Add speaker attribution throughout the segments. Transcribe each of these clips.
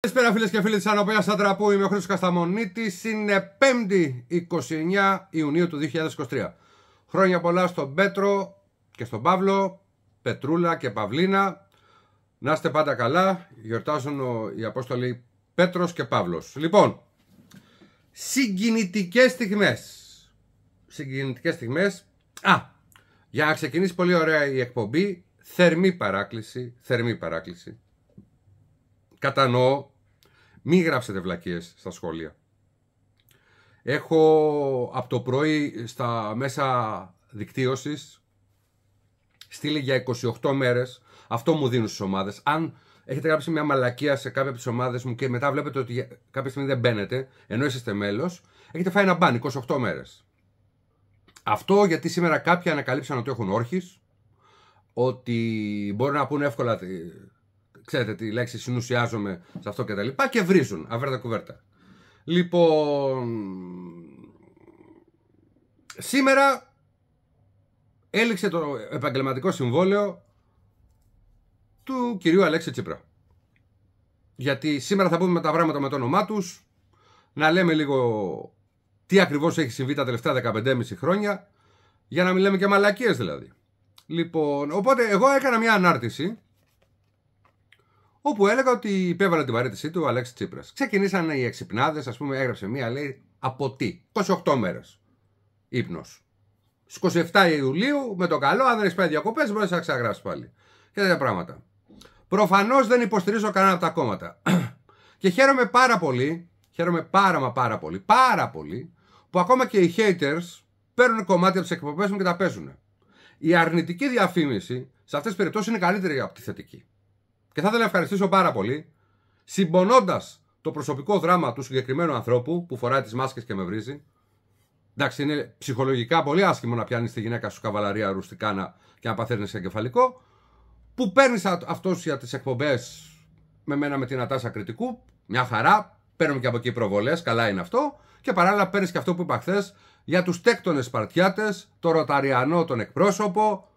Speaker 1: Καλησπέρα φίλες και φίλοι της Ανοπέα Ατραπού, είμαι ο Χρήστος Κασταμονίτης, είναι 5η 29 Ιουνίου του 2023. Χρόνια πολλά στον Πέτρο και στον Παύλο, Πετρούλα και Παυλίνα. Να είστε πάντα καλά, γιορτάζουν οι Απόστολοι Πέτρος και Παύλος. Λοιπόν, συγκινητικές στιγμές. Συγκινητικές στιγμές. Α, για να ξεκινήσει πολύ ωραία η εκπομπή, θερμή παράκληση, θερμή παράκληση κατανοώ, μην γράψετε βλακίες στα σχόλια. Έχω από το πρωί στα μέσα δικτύωσης στείλει για 28 μέρες, αυτό μου δίνουν στις ομάδες. Αν έχετε γράψει μια μαλακία σε κάποια από τις ομάδες μου και μετά βλέπετε ότι κάποια στιγμή δεν μπαίνετε, ενώ είσαστε μέλος, έχετε φάει ένα μπαν 28 μέρες. Αυτό γιατί σήμερα κάποιοι ανακαλύψαν ότι έχουν όρχης, ότι μπορούν να πούνε εύκολα ξέρετε τη λέξη συνουσιάζομαι σε αυτό και τα λοιπά και βρίζουν αβέρτα κουβέρτα. Λοιπόν, σήμερα έληξε το επαγγελματικό συμβόλαιο του κυρίου Αλέξη Τσίπρα. Γιατί σήμερα θα πούμε τα πράγματα με το όνομά τους, να λέμε λίγο τι ακριβώς έχει συμβεί τα τελευταία 15,5 χρόνια, για να μην λέμε και μαλακίες δηλαδή. Λοιπόν, οπότε εγώ έκανα μια ανάρτηση όπου έλεγα ότι υπέβαλε την παρέτησή του ο Αλέξης Τσίπρας. Ξεκινήσαν οι εξυπνάδες, ας πούμε, έγραψε μία, λέει από τι. 28 μέρες. ύπνο. Στις 27 Ιουλίου, με το καλό, αν δεν έχεις πάει διακοπές, μπορείς να ξαγράψει πάλι. Και τέτοια πράγματα. Προφανώς δεν υποστηρίζω κανένα από τα κόμματα. και χαίρομαι πάρα πολύ, χαίρομαι πάρα μα πάρα πολύ, πάρα πολύ, που ακόμα και οι haters παίρνουν κομμάτια από τις εκπομπές μου και τα παίζουν. Η αρνητική διαφήμιση σε αυτές τις περιπτώσεις είναι καλύτερη από τη θετική. Και θα ήθελα να ευχαριστήσω πάρα πολύ, συμπονώντας το προσωπικό δράμα του συγκεκριμένου ανθρώπου που φοράει τις μάσκες και με βρίζει. Εντάξει, είναι ψυχολογικά πολύ άσχημο να πιάνεις τη γυναίκα σου καβαλαρία ρουστικάνα και να παθαίνεις εγκεφαλικό. Που παίρνεις αυτός για τις εκπομπές με μένα με την ατάσα κριτικού. Μια χαρά. Παίρνουμε και από εκεί προβολές. Καλά είναι αυτό. Και παράλληλα παίρνεις και αυτό που είπα χθες για τους τέκτονες Σπαρτιάτε, το Ρωταριανό, τον εκπρόσωπο.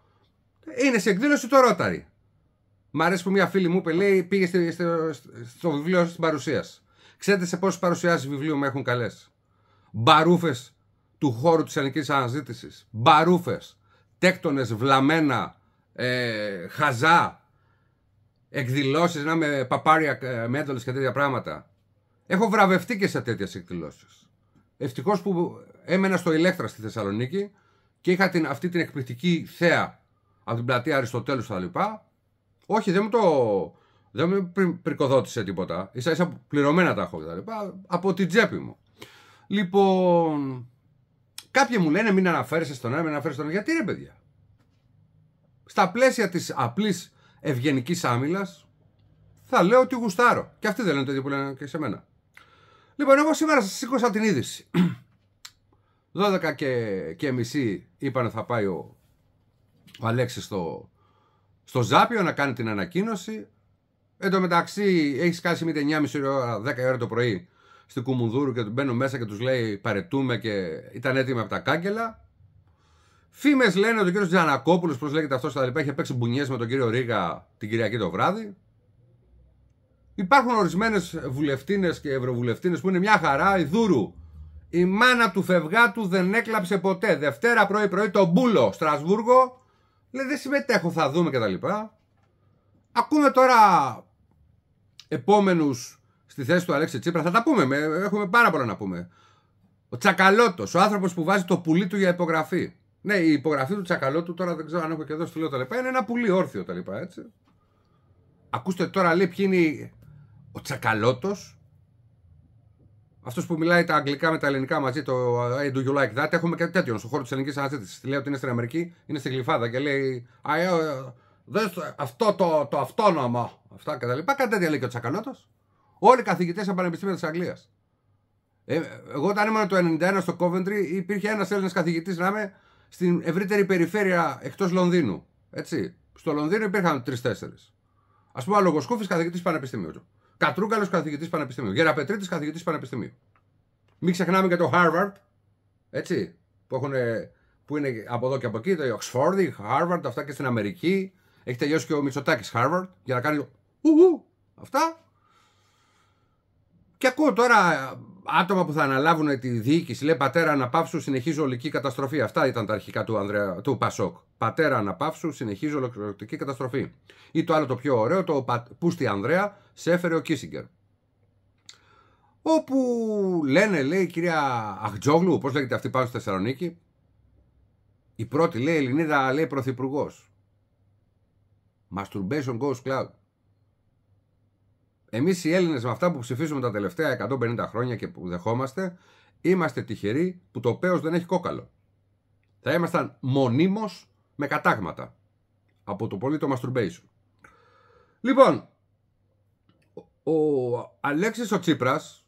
Speaker 1: Είναι σε εκδήλωση το Ρόταρι. Μ' αρέσει που μια φίλη μου είπε, λέει, πήγε στο, στο, στο βιβλίο στην παρουσίαση. Ξέρετε σε πόσες παρουσιάσεις βιβλίου με έχουν καλέσει. Μπαρούφες του χώρου της ελληνικής αναζήτησης. Μπαρούφες. Τέκτονες, βλαμμένα, ε, χαζά. Εκδηλώσεις να με παπάρια ε, μέτολε και τέτοια πράγματα. Έχω βραβευτεί και σε τέτοιες εκδηλώσεις. Ευτυχώς που έμενα στο Ηλέκτρα στη Θεσσαλονίκη και είχα την, αυτή την εκπληκτική θέα από την πλατεία Αριστοτέλους λοιπά. Όχι, δεν μου το. Δεν με πρικοδότησε τίποτα. σα ίσα πληρωμένα τα έχω κτλ. Από την τσέπη μου. Λοιπόν. Κάποιοι μου λένε μην αναφέρεσαι στον ένα, μην αναφέρεσαι στον ένα. Γιατί ρε παιδιά; Στα πλαίσια της απλής ευγενικής άμυλας θα λέω ότι γουστάρω. Και αυτοί δεν λένε το ίδιο που λένε και σε μένα. Λοιπόν, εγώ σήμερα σας σήκωσα την είδηση. 12 και, και μισή είπαν θα πάει ο, ο Αλέξης στο, στο Ζάπιο να κάνει την ανακοίνωση. Εν τω μεταξύ έχεις κάσει με 9.30 ώρα, 10 ώρα το πρωί στην Κουμουνδούρου και του μπαίνουν μέσα και τους λέει παρετούμε και ήταν έτοιμοι από τα κάγκελα. Φήμες λένε ότι ο κύριος Τζανακόπουλος, πώς λέγεται αυτός στα λοιπά, είχε παίξει μπουνιές με τον κύριο Ρίγα την Κυριακή το βράδυ. Υπάρχουν ορισμένες βουλευτίνες και ευρωβουλευτίνες που είναι μια χαρά. Η Δούρου, η μάνα του φευγάτου δεν έκλαψε ποτέ. Δευτέρα πρωί-πρωί το Μπούλο, Στρασβούργο, Λέει δεν συμμετέχω, θα δούμε κτλ. Ακούμε τώρα επόμενους στη θέση του Αλέξη Τσίπρα. Θα τα πούμε, έχουμε πάρα πολλά να πούμε. Ο Τσακαλώτος, ο άνθρωπος που βάζει το πουλί του για υπογραφή. Ναι, η υπογραφή του Τσακαλώτου, τώρα δεν ξέρω αν έχω και εδώ στο τα είναι ένα πουλί όρθιο τα λοιπά, έτσι. Ακούστε τώρα λέει ποιοι είναι ο Τσακαλώτος, αυτός που μιλάει τα αγγλικά με τα ελληνικά μαζί, το Hey, do you like that, έχουμε κάτι τέτοιο στον χώρο της ελληνικής αναζήτησης. Λέει ότι είναι στην Αμερική, είναι στην Γλυφάδα και λέει ε, αυτό το, το αυτόνομο, αυτά και τα λοιπά. Κάτι τέτοια λέει και ο Τσακαλώτο. Όλοι οι καθηγητές από πανεπιστήμια της Αγγλίας. Ε, εγώ όταν ήμουν το 1991 στο Coventry, υπήρχε ένας Έλληνας καθηγητής να είμαι στην ευρύτερη περιφέρεια εκτός Λονδίνου. Έτσι. Στο Λονδίνο υπήρχαν τρει-τέσσερι. Α πούμε, ο Λογοσκούφης καθηγητής πανεπιστημίου. Κατρούγκαλος καθηγητής πανεπιστημίου. Γεραπετρίτη καθηγητής πανεπιστημίου. Μην ξεχνάμε και το Harvard. Έτσι. Που, έχουν, που είναι από εδώ και από εκεί. Το Oxford, η Harvard, αυτά και στην Αμερική. Έχει τελειώσει και ο Μητσοτάκης Harvard για να κάνει. Ου, αυτά. Και ακούω τώρα άτομα που θα αναλάβουν τη διοίκηση. Λέει πατέρα αναπαύσου, συνεχίζω ολική καταστροφή. Αυτά ήταν τα αρχικά του, Ανδρέα, του Πασόκ. Πατέρα αναπαύσου, συνεχίζω ολοκληρωτική καταστροφή. Ή το άλλο το πιο ωραίο, το Πούστη Ανδρέα, σε έφερε ο Κίσιγκερ. Όπου λένε, λέει η κυρία Αχτζόγλου, πώ λέγεται αυτή πάνω στη Θεσσαλονίκη, η πρώτη λέει Ελληνίδα, λέει πρωθυπουργός. Masturbation goes cloud. Εμείς οι Έλληνες με αυτά που ψηφίζουμε τα τελευταία 150 χρόνια και που δεχόμαστε, είμαστε τυχεροί που το πέος δεν έχει κόκαλο. Θα ήμασταν μονίμως με κατάγματα από το πολύ το masturbation. Λοιπόν, ο Αλέξης ο Τσίπρας,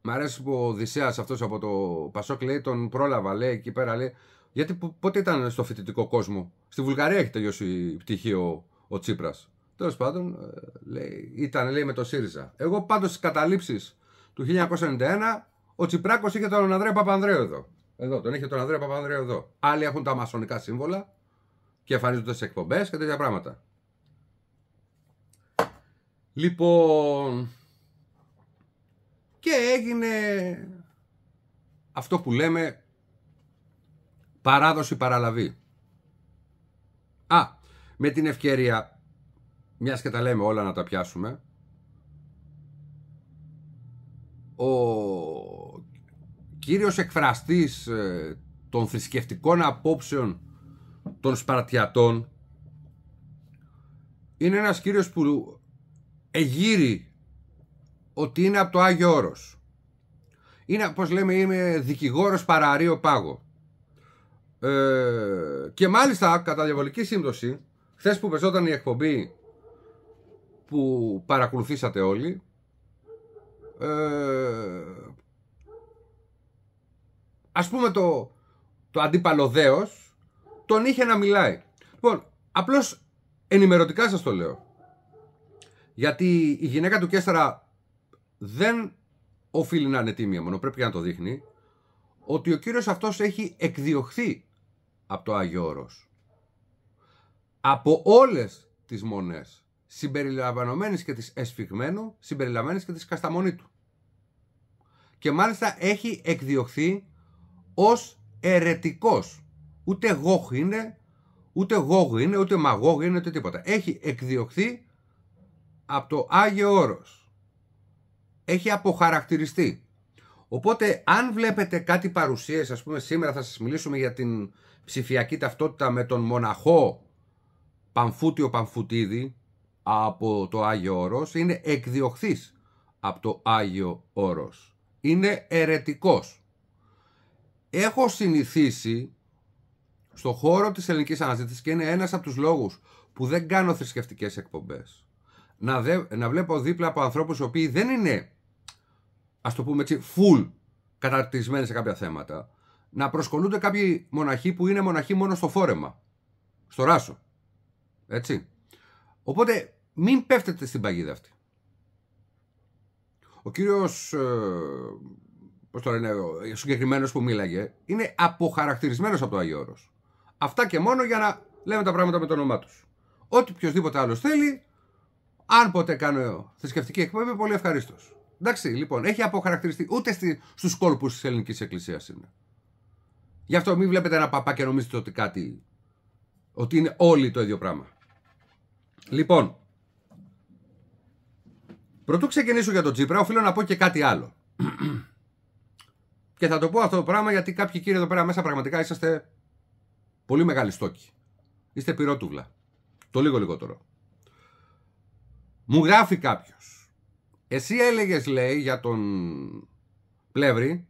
Speaker 1: μ' αρέσει που ο Οδυσσέας αυτός από το Πασόκ λέει, τον πρόλαβα λέει εκεί πέρα λέει, γιατί πότε ήταν στο φοιτητικό κόσμο; Στη Βουλγαρία έχει τελειώσει πτυχίο ο Τσίπρας. Τέλος πάντων, ε, λέει, ήταν λέει με το ΣΥΡΙΖΑ. Εγώ πάντως στις καταλήψεις του 1991, ο Τσιπράκος είχε τον Ανδρέα Παπανδρέου εδώ. Εδώ, τον είχε τον Ανδρέα Παπανδρέου εδώ. Άλλοι έχουν τα μασονικά σύμβολα και εμφανίζονται σε εκπομπές και τέτοια πράγματα. Λοιπόν, και έγινε αυτό που λέμε παράδοση παραλαβή. Α, με την ευκαιρία μιας και τα λέμε όλα να τα πιάσουμε, ο κύριος εκφραστής ε, των θρησκευτικών απόψεων των Σπαρτιατών είναι ένας κύριος που εγείρει ότι είναι από το Άγιο Όρος. Είναι, πώς λέμε, είμαι δικηγόρος παραρίο πάγο. Ε, και μάλιστα, κατά διαβολική σύμπτωση, χθες που πεζόταν η εκπομπή που παρακολουθήσατε όλοι. Ε, ας πούμε το, το αντίπαλο δέος τον είχε να μιλάει. Λοιπόν, απλώς ενημερωτικά σας το λέω. Γιατί η γυναίκα του Κέσταρα δεν οφείλει να είναι τίμια μόνο, πρέπει να το δείχνει, ότι ο κύριος αυτός έχει εκδιωχθεί από το Άγιο Όρος. Από όλες τις μονές συμπεριλαμβανομένης και της εσφιγμένου, συμπεριλαμβανομένης και της κασταμονή του. Και μάλιστα έχει εκδιωχθεί ως ερετικός. Ούτε γόχ είναι, ούτε γόγ είναι, ούτε μαγόγ είναι, ούτε τίποτα. Έχει εκδιωχθεί από το Άγιο Όρος. Έχει αποχαρακτηριστεί. Οπότε αν βλέπετε κάτι παρουσίες, ας πούμε σήμερα θα σας μιλήσουμε για την ψηφιακή ταυτότητα με τον μοναχό Παμφούτιο Παμφουτίδη, από το Άγιο Όρος, είναι εκδιωχθής από το Άγιο Όρος. Είναι ερετικός. Έχω συνηθίσει στο χώρο της ελληνικής αναζήτησης και είναι ένας από τους λόγους που δεν κάνω θρησκευτικές εκπομπές. Να, να βλέπω δίπλα από ανθρώπους οι οποίοι δεν είναι, ας το πούμε έτσι, full καταρτισμένοι σε κάποια θέματα. Να προσκολούνται κάποιοι μοναχοί που είναι μοναχοί μόνο στο φόρεμα. Στο ράσο. Έτσι. Οπότε μην πέφτετε στην παγίδα αυτή. Ο κύριος, ε, πώς το λένε, ο συγκεκριμένος που μίλαγε, είναι αποχαρακτηρισμένος από το Άγιο Όρος. Αυτά και μόνο για να λέμε τα πράγματα με το όνομά τους. Ό,τι οποιοδήποτε άλλος θέλει, αν ποτέ κάνω θρησκευτική εκπομπή, πολύ ευχαρίστως. Εντάξει, λοιπόν, έχει αποχαρακτηριστεί ούτε στη, στους κόλπους της ελληνικής εκκλησίας είναι. Γι' αυτό μην βλέπετε ένα παπά και νομίζετε ότι κάτι, ότι είναι όλοι το ίδιο πράγμα. Λοιπόν, Πρωτού ξεκινήσω για τον Τσίπρα, οφείλω να πω και κάτι άλλο. και θα το πω αυτό το πράγμα γιατί κάποιοι κύριοι εδώ πέρα μέσα πραγματικά είσαστε πολύ μεγάλοι στόκοι. Είστε πυρότουβλα. Το λίγο λιγότερο. Μου γράφει κάποιος. Εσύ έλεγες, λέει, για τον Πλεύρη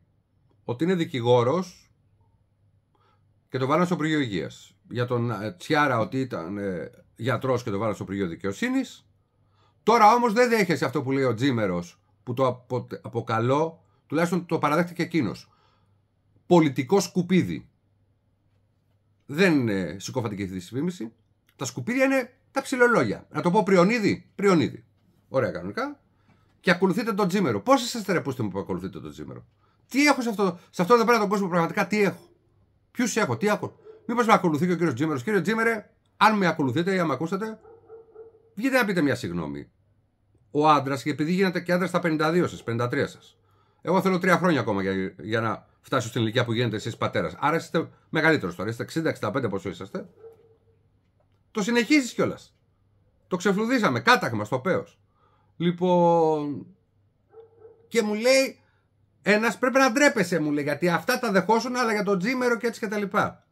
Speaker 1: ότι είναι δικηγόρος και το βάλανε στο Υπουργείο Υγείας. Για τον ε, Τσιάρα ότι ήταν ε, γιατρός και το βάλανε στο Υπουργείο Δικαιοσύνης. Τώρα όμως δεν δέχεσαι αυτό που λέει ο Τζίμερος, που το απο, αποκαλώ, τουλάχιστον το παραδέχτηκε εκείνος. Πολιτικό σκουπίδι. Δεν είναι συκοφαντική δυσφήμιση. Τα σκουπίδια είναι τα ψηλολόγια. Να το πω πριονίδι. Πριονίδι. Ωραία κανονικά. Και ακολουθείτε τον Τζίμερο. Πώ είσαστε ρε που ακολουθείτε τον Τζίμερο; Τι έχω σε αυτό, σε αυτό εδώ πέρα τον κόσμο πραγματικά, τι έχω; Ποιους έχω, τι έχω; Μήπως με ακολουθεί και ο κύριος Τζίμερος. Κύριε Τζίμερε, αν με ακολουθείτε ή αν με ακούσατε, βγείτε να πείτε μια συγγνώμη. ο άντρας, και επειδή γίνετε και άντρας στα 52 σας, 53 σας. Εγώ θέλω τρία χρόνια ακόμα για, για να φτάσω στην ηλικία που γίνετε εσείς πατέρας. Άρα είστε μεγαλύτερος τώρα. Είστε 60-65 πόσο είσαστε. Το συνεχίζεις κιόλας. Το ξεφλουδίσαμε. Κάταγμα στο πέος. Λοιπόν. Και μου λέει, ένας πρέπει να ντρέπεσαι, μου λέει, γιατί αυτά τα δεχόσουν, αλλά για τον Τζίμερο και έτσι και τα λοιπά.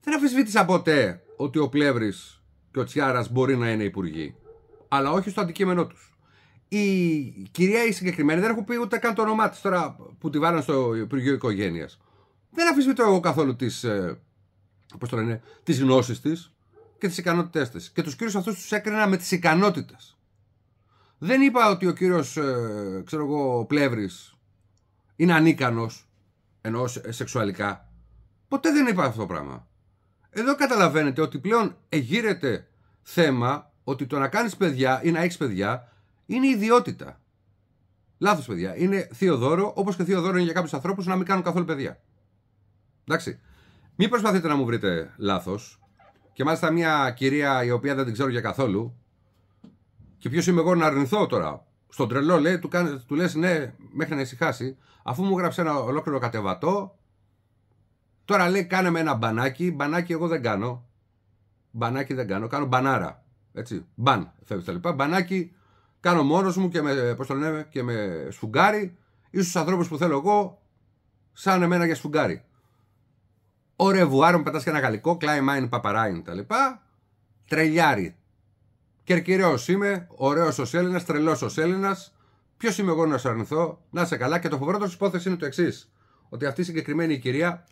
Speaker 1: Δεν αφισβήτησα ποτέ ότι ο Πλεύρης και ο Τσιάρας μπορεί να είναι υπουργοί. Αλλά όχι στο αντικείμενό τους. Η κυρία η συγκεκριμένη δεν έχω πει ούτε καν το όνομά της τώρα που τη βάλαν στο Υπουργείο Οικογένειας. Δεν αφισβητώ εγώ καθόλου τις ε, πώς το λένε, τις γνώσεις της και τις ικανότητές της. Και τους κύριους αυτούς τους έκρινα με τις ικανότητες. Δεν είπα ότι ο κύριος, ε, ξέρω εγώ, Πλεύρης είναι ανίκανος, ενώ σεξουαλικά. Ποτέ δεν είπα αυτό το πράγμα. Εδώ καταλαβαίνετε ότι πλέον εγείρεται θέμα ότι το να κάνεις παιδιά ή να έχεις παιδιά είναι ιδιότητα. Λάθος, παιδιά. Είναι θείο δώρο, όπως και θείο δώρο είναι για κάποιους ανθρώπους να μην κάνουν καθόλου παιδιά. Εντάξει. Μην προσπαθείτε να μου βρείτε λάθος. Και μάλιστα μια κυρία η οποία δεν την ξέρω για καθόλου. Και ποιος είμαι εγώ να αρνηθώ τώρα. Στον τρελό λέει, του, του λες ναι, μέχρι να ησυχάσει. Αφού μου γράψε ένα ολόκληρο κατεβατό. Τώρα λέει, κάνε ένα μπανάκι. Μπανάκι εγώ δεν κάνω. Μπανάκι δεν κάνω. Κάνω μπανάρα. Έτσι. Μπαν. Φεύγει τα λοιπά. Μπανάκι κάνω μόνο μου και με, πώς το λένε, και με σφουγγάρι. Ή στους ανθρώπους που θέλω εγώ, σαν εμένα για σφουγγάρι. Ο ρεβουάρ μου πετάς και ένα γαλλικό, κλάι παπαράιν τα λοιπά. Τρελιάρι. Κερκυραίο είμαι, ωραίος ως Έλληνας, τρελός ως Έλληνας. Ποιος είμαι εγώ να σου αρνηθώ, να είσαι καλά. Και το φοβερότερο της υπόθεσης είναι το εξής. Ότι αυτή η συγκεκριμένη κυρία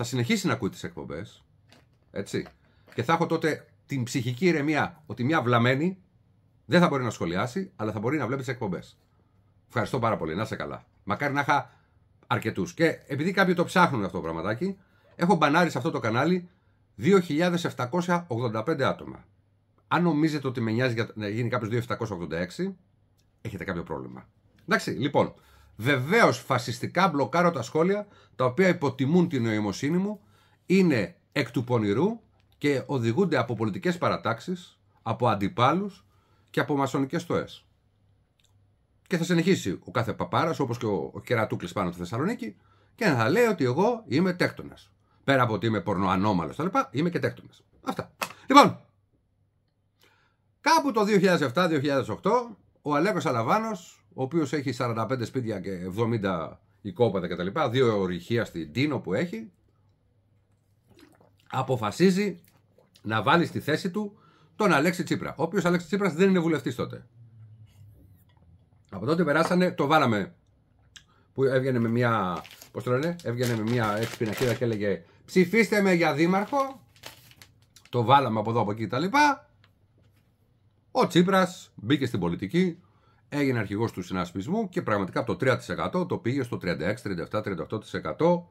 Speaker 1: θα συνεχίσει να ακούει τις εκπομπές. Έτσι. Και θα έχω τότε την ψυχική ηρεμία ότι μια βλαμμένη δεν θα μπορεί να σχολιάσει, αλλά θα μπορεί να βλέπει τις εκπομπές. Ευχαριστώ πάρα πολύ. Να είσαι καλά. Μακάρι να είχα αρκετούς. Και επειδή κάποιοι το ψάχνουν αυτό το πραγματάκι, Έχω μπανάρει σε αυτό το κανάλι 2.785 άτομα. Αν νομίζετε ότι με νοιάζει να γίνει κάποιος 2.786, έχετε κάποιο πρόβλημα. Εντάξει, λοιπόν, βεβαίως φασιστικά μπλοκάρω τα σχόλια τα οποία υποτιμούν την νοημοσύνη μου, είναι εκ του πονηρού και οδηγούνται από πολιτικές παρατάξεις, από αντιπάλους και από μασονικές στοές. Και θα συνεχίσει ο κάθε παπάρας, όπως και ο, ο Κερατούκλης πάνω στη Θεσσαλονίκη, και θα λέει ότι εγώ είμαι τέκτονας. Πέρα από ότι είμαι πορνοανόμαλος τα λοιπά, είμαι και τέκτονας. Αυτά. Λοιπόν, κάπου το 2007-2008, ο Αλέκος Αλαβάνος, ο οποίος έχει 45 σπίτια και 70 οικόπεδα κτλ., δύο ορυχεία στην Τίνο που έχει, αποφασίζει να βάλει στη θέση του τον Αλέξη Τσίπρα. Ο οποίος Αλέξης Τσίπρας δεν είναι βουλευτής τότε. Από τότε περάσανε, το βάλαμε που έβγαινε με μια. Πώς το λένε, έβγαινε με μια έτσι πινακίδα και έλεγε Ψηφίστε με για δήμαρχο. Το βάλαμε από εδώ από εκεί τα λοιπά. Ο Τσίπρας μπήκε στην πολιτική, έγινε αρχηγός του συνασπισμού και πραγματικά από το 3% το πήγε στο 36, 37, 38%.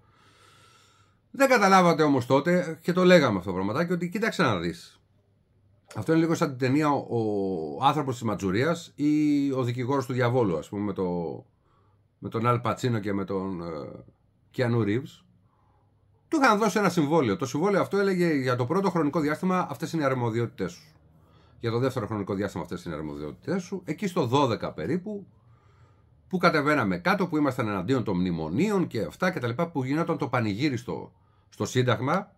Speaker 1: Δεν καταλάβατε όμως τότε και το λέγαμε αυτό το πραγματάκι ότι κοίταξε να δεις. Αυτό είναι λίγο σαν την ταινία ο άνθρωπος της Ματζουρίας ή ο δικηγόρος του διαβόλου ας πούμε με, το, με τον Αλ Πατσίνο και με τον Κιανού ε, του είχαν δώσει ένα συμβόλαιο. Το συμβόλαιο αυτό έλεγε για το πρώτο χρονικό διάστημα αυτές είναι οι αρμοδιότητές σου. Για το δεύτερο χρονικό διάστημα αυτές είναι οι αρμοδιότητές σου. Εκεί στο 12 περίπου, που κατεβαίναμε κάτω, που ήμασταν εναντίον των μνημονίων και αυτά και τα λοιπά, που γινόταν το πανηγύρι στο, στο Σύνταγμα.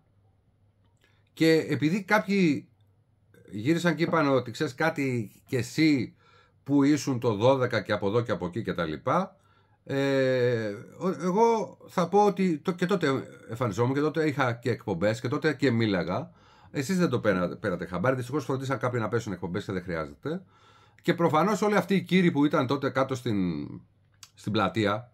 Speaker 1: Και επειδή κάποιοι γύρισαν και είπαν ότι ξέρεις κάτι και εσύ που ήσουν το 12 και από εδώ και από εκεί και τα λοιπά, ε, εγώ θα πω ότι το, και τότε εμφανιζόμουν και τότε είχα και εκπομπές και τότε και μίλαγα. Εσείς δεν το πέρατε, πέρατε χαμπάρι. Δυστυχώς φροντίσαν κάποιοι να πέσουν εκπομπές και δεν χρειάζεται. Και προφανώς όλοι αυτοί οι κύριοι που ήταν τότε κάτω στην, στην πλατεία,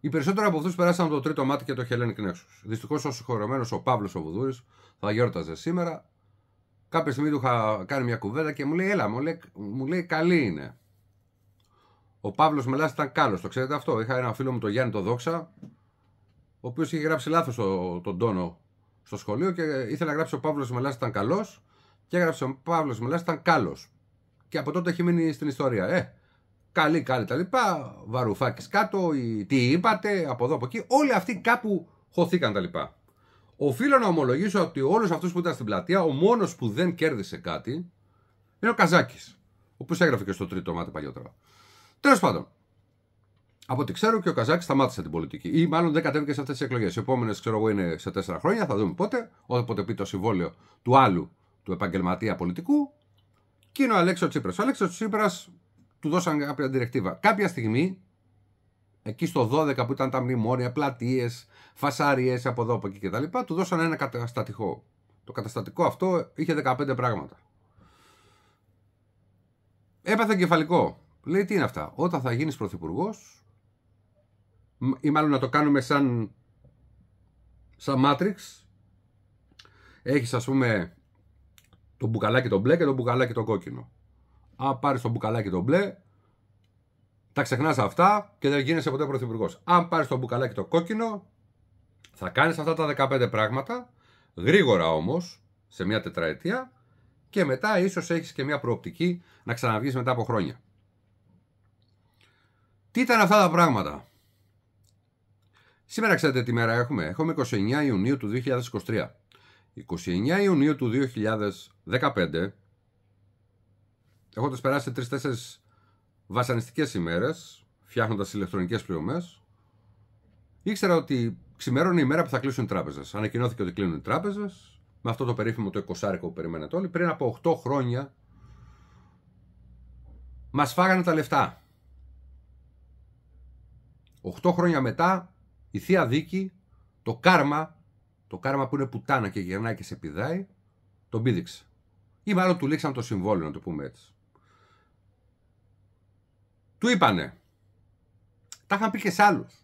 Speaker 1: οι περισσότεροι από αυτούς περάσαν το τρίτο μάτι και το Χελένη Κνέσου. Δυστυχώς ο συγχωρεμένο ο Παύλος ο Βουδούρης θα γιόρταζε σήμερα. Κάποια στιγμή του είχα κάνει μια κουβέντα και μου λέει: Έλα, μου λέει, μου λέει καλή είναι. Ο Παύλος Μελάς ήταν κάλος, το ξέρετε αυτό. Είχα ένα φίλο μου, τον Γιάννη το Δόξα, ο οποίος είχε γράψει λάθος τον τόνο στο σχολείο και ήθελε να γράψει ο Παύλος Μελάς ήταν καλός και έγραψε ο Παύλος Μελάς ήταν κάλος. Και από τότε έχει μείνει στην ιστορία. Ε, καλή, καλή τα λοιπά. Βαρουφάκι κάτω, ή, τι είπατε, από εδώ από εκεί. Όλοι αυτοί κάπου χωθήκαν τα λοιπά. Οφείλω να ομολογήσω ότι όλους αυτούς που ήταν στην πλατεία, ο μόνος που δεν κέρδισε κάτι είναι ο Καζάκης. Όπω έγραφε και στο τρίτο μάτι παλιότερα. Τέλος πάντων, από ό,τι ξέρω και ο Καζάκης σταμάτησε την πολιτική. Ή μάλλον δεν κατέβηκε σε αυτές τις εκλογές. Οι επόμενες, ξέρω εγώ, είναι σε τέσσερα χρόνια. Θα δούμε πότε. Όποτε πει το συμβόλαιο του άλλου του επαγγελματία πολιτικού. Και είναι ο Αλέξο Τσίπρας. Ο Αλέξο Τσίπρας του δώσαν κάποια διρεκτίβα. Κάποια στιγμή, εκεί στο 12 που ήταν τα μνημόνια, πλατείες, φασάριε από εδώ από εκεί κτλ., του δώσαν ένα καταστατικό. Το καταστατικό αυτό είχε 15 πράγματα. Έπαθε κεφαλικό. Λέει τι είναι αυτά; Όταν θα γίνεις πρωθυπουργός, ή μάλλον να το κάνουμε σαν, σαν Matrix, έχεις ας πούμε το μπουκαλάκι το μπλε και το μπουκαλάκι το κόκκινο. Αν πάρεις το μπουκαλάκι το μπλε, τα ξεχνάς αυτά και δεν γίνεσαι ποτέ πρωθυπουργός. Αν πάρεις το μπουκαλάκι το κόκκινο, θα κάνεις αυτά τα 15 πράγματα, γρήγορα όμως, σε μια τετραετία, και μετά ίσως έχεις και μια προοπτική να ξαναβγείς μετά από χρόνια. Τι ήταν αυτά τα πράγματα; Σήμερα ξέρετε τι μέρα έχουμε. Έχουμε 29 Ιουνίου του 2023. 29 Ιουνίου του 2015, έχοντας περάσει 3-4 βασανιστικές ημέρες, φτιάχνοντας ηλεκτρονικές πληρωμές, ήξερα ότι ξημέρωνε η μέρα που θα κλείσουν οι τράπεζες. Ανακοινώθηκε ότι κλείνουν οι τράπεζες, με αυτό το περίφημο το 20 που περιμένετε όλοι, πριν από 8 χρόνια μας φάγανε τα λεφτά. 8 χρόνια μετά η Θεία Δίκη, το κάρμα, το κάρμα που είναι πουτάνα και γυρνάει και σε πηδάει, τον πήδηξε. Ή μάλλον του λήξαν το συμβόλαιο, να το πούμε έτσι. Του είπανε. Τα είχαν πει και σε άλλους.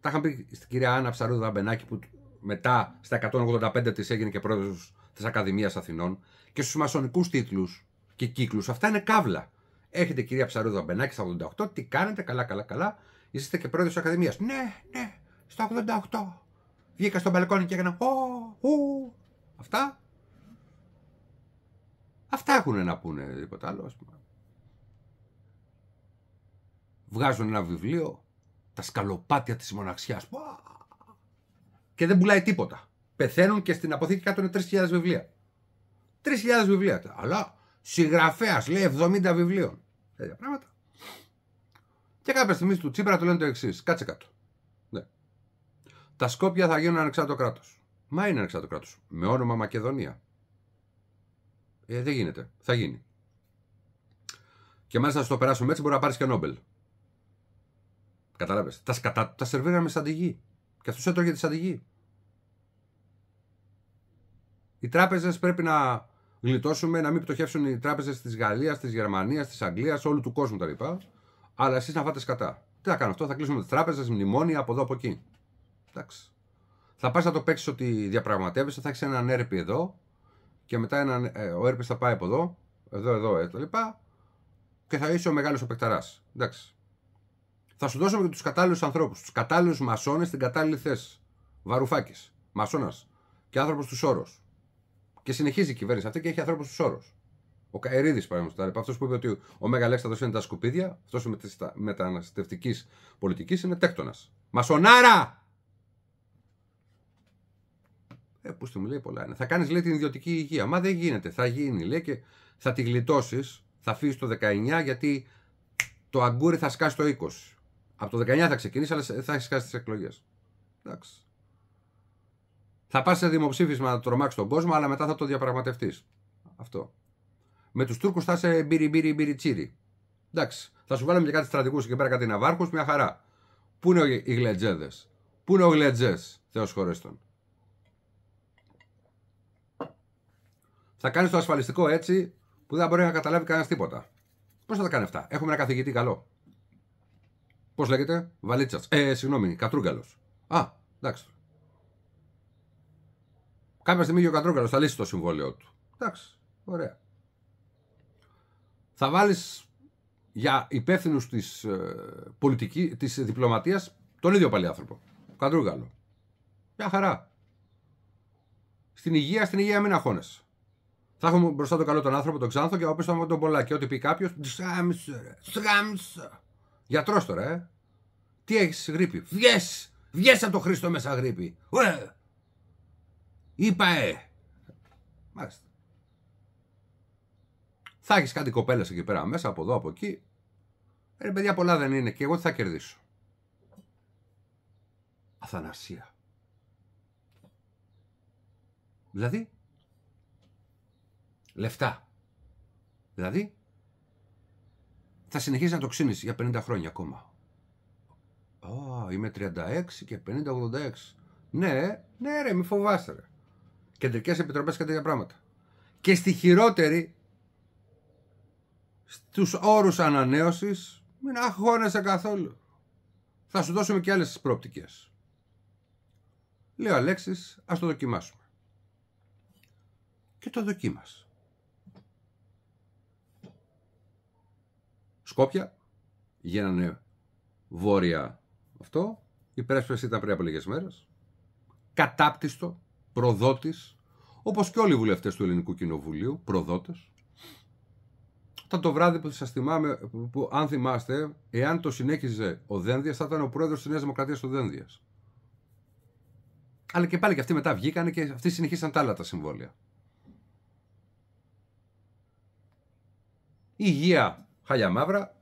Speaker 1: Τα είχαν πει στην κυρία Άννα Ψαρούδα Μπενάκη που μετά στα 185 της έγινε και πρόεδρος της Ακαδημίας Αθηνών και στους μασονικούς τίτλους και κύκλους. Αυτά είναι καύλα. Έχετε κυρία Ψαρούδα Μπενάκη στα 88, τι κάνετε, καλά, καλά, καλά. Είστε και πρόεδρος της Ακαδημίας. Ναι, ναι, στα 88. Βγήκα στο μπαλκόνι και έκανα. Ου, Αυτά. Αυτά έχουν να πούνε, τίποτα άλλο, ας πούμε. Βγάζουν ένα βιβλίο, τα σκαλοπάτια της μοναξιάς. Και δεν πουλάει τίποτα. Πεθαίνουν και στην αποθήκη κάτω είναι 3.000 βιβλία. 3.000 βιβλία. Αλλά συγγραφέας λέει 70 βιβλίων. Τέτοια πράγματα. Και κάποια στιγμή του Τσίπρα του λένε το εξής. Κάτσε κάτω. Ναι. Τα Σκόπια θα γίνουν ανεξάρτητο κράτος. Μα είναι ανεξάρτητο κράτος. Με όνομα Μακεδονία. Ε, δεν γίνεται. Θα γίνει. Και μάλιστα στο περάσουμε έτσι μπορεί να πάρεις και Νόμπελ. Κατάλαβε. Τα σκατά τα σερβίραμε σαν τη γη. Και αυτός έτρωγε τη σαν τη γη. Οι τράπεζες πρέπει να γλιτώσουμε, να μην πτωχεύσουν οι τράπεζες της Γαλλίας, της Γερμανίας, της Αγγλίας, όλου του κόσμου κτλ. Αλλά εσείς να φάτε σκατά. Τι θα κάνω αυτό, θα κλείσουμε τις τράπεζες, μνημόνια από εδώ από εκεί. Εντάξει. Θα πας να το παίξεις ότι διαπραγματεύεσαι, θα έχεις έναν έρπη εδώ και μετά έναν, ε, ο έρπης θα πάει από εδώ, εδώ, εδώ, ε, λοιπά, και θα είσαι ο μεγάλος οπεκταράς. Εντάξει. Θα σου δώσουμε και τους κατάλληλους ανθρώπους, τους κατάλληλους μασόνες στην κατάλληλη θέση. Βαρουφάκης, μασόνας και άνθρωπος του όρου. Και συνεχίζει η κυβέρνηση αυτή και έχει ανθρώπους του όρου. Ο Καερίδης, παραδείγματο αυτός που είπε ότι ο Μέγα Αλέξανδρο είναι τα σκουπίδια, αυτός η μεταναστευτικής πολιτικής είναι τέκτονας. Μασονάρα! Ε, που μου λέει πολλά είναι. Θα κάνεις λέει την ιδιωτική υγεία. Μα δεν γίνεται. Θα γίνει λέει και θα τη γλιτώσεις. Θα αφήσεις το 19 γιατί το αγκούρι θα σκάσει το 20. Από το 19 θα ξεκινήσει, αλλά θα έχει σκάσει τις εκλογές. Εντάξει. Θα πας σε δημοψήφισμα να τρομάξεις τον κόσμο, αλλά μετά θα το διαπραγματευτείς. Αυτό. Με τους Τούρκους θα είσαι μπύρι μπύρι μπύρι τσίρι. Εντάξει. Θα σου βάλουμε και κάτι στρατικού εκεί πέρα, κάτι ναυάρχου, μια χαρά. Πού είναι οι γλετζέδες; Πού είναι ο γλετζές, Θεός χωρέστον; Θα κάνεις το ασφαλιστικό έτσι που δεν μπορεί να καταλάβει κανένας τίποτα. Πώς θα τα κάνει αυτά; Έχουμε ένα καθηγητή καλό. Πώς λέγεται, Βαλίτσας. Ε, συγγνώμη, Κατρούγκαλος. Α, εντάξει. Κάποια στιγμή και ο Κατρούγκαλος θα λύσει το συμβόλαιό του. Εντάξει, ωραία. Θα βάλεις για υπεύθυνους της ε, πολιτική, της διπλωματίας τον ίδιο πάλι άνθρωπο. Κατρούγκαλο. Μια χαρά. Στην υγεία, στην υγεία μην αγχώνεσαι. Θα έχουμε μπροστά τον καλό τον άνθρωπο, τον Ξάνθο και από πίσω τον Πολάκη. Ό,τι πει κάποιος. Γιατρός τώρα, ε. Τι έχεις γρήπη. Βγες! Βγες από το Χρήστο μέσα γρήπη. Ουε! Είπα, ε. Μάλιστα. Θα έχεις κάτι κοπέλες εκεί πέρα μέσα, από εδώ, από εκεί. Ε, παιδιά, πολλά δεν είναι και εγώ τι θα κερδίσω. Αθανασία. Δηλαδή, λεφτά. Δηλαδή, θα συνεχίσει να το ξύνεις για 50 χρόνια ακόμα. Ω, είμαι 36 και 50-86. Ναι, ναι ρε, μη φοβάστε ρε. Κεντρικές επιτροπές και τέτοια πράγματα. Και στη χειρότερη, στους όρους ανανέωσης, μην αγχώνεσαι καθόλου. Θα σου δώσουμε και άλλες πρόπτικες. Λέω Αλέξης, ας το δοκιμάσουμε. Και το δοκίμας. Σκόπια, γίνανε βόρεια αυτό. Η πρέσβεση ήταν πριν από λίγες μέρες. Κατάπτυστο, προδότης, όπως και όλοι οι βουλευτές του Ελληνικού Κοινοβουλίου, προδότες. Ήταν το βράδυ που σας θυμάμαι, που αν θυμάστε, εάν το συνέχιζε ο Δένδιας, θα ήταν ο πρόεδρος της Νέας Δημοκρατίας ο Δένδιας. Αλλά και πάλι και αυτοί μετά βγήκανε και αυτοί συνεχίσαν τα άλλα τα συμβόλαια. Η υγεία χαλιά μαύρα.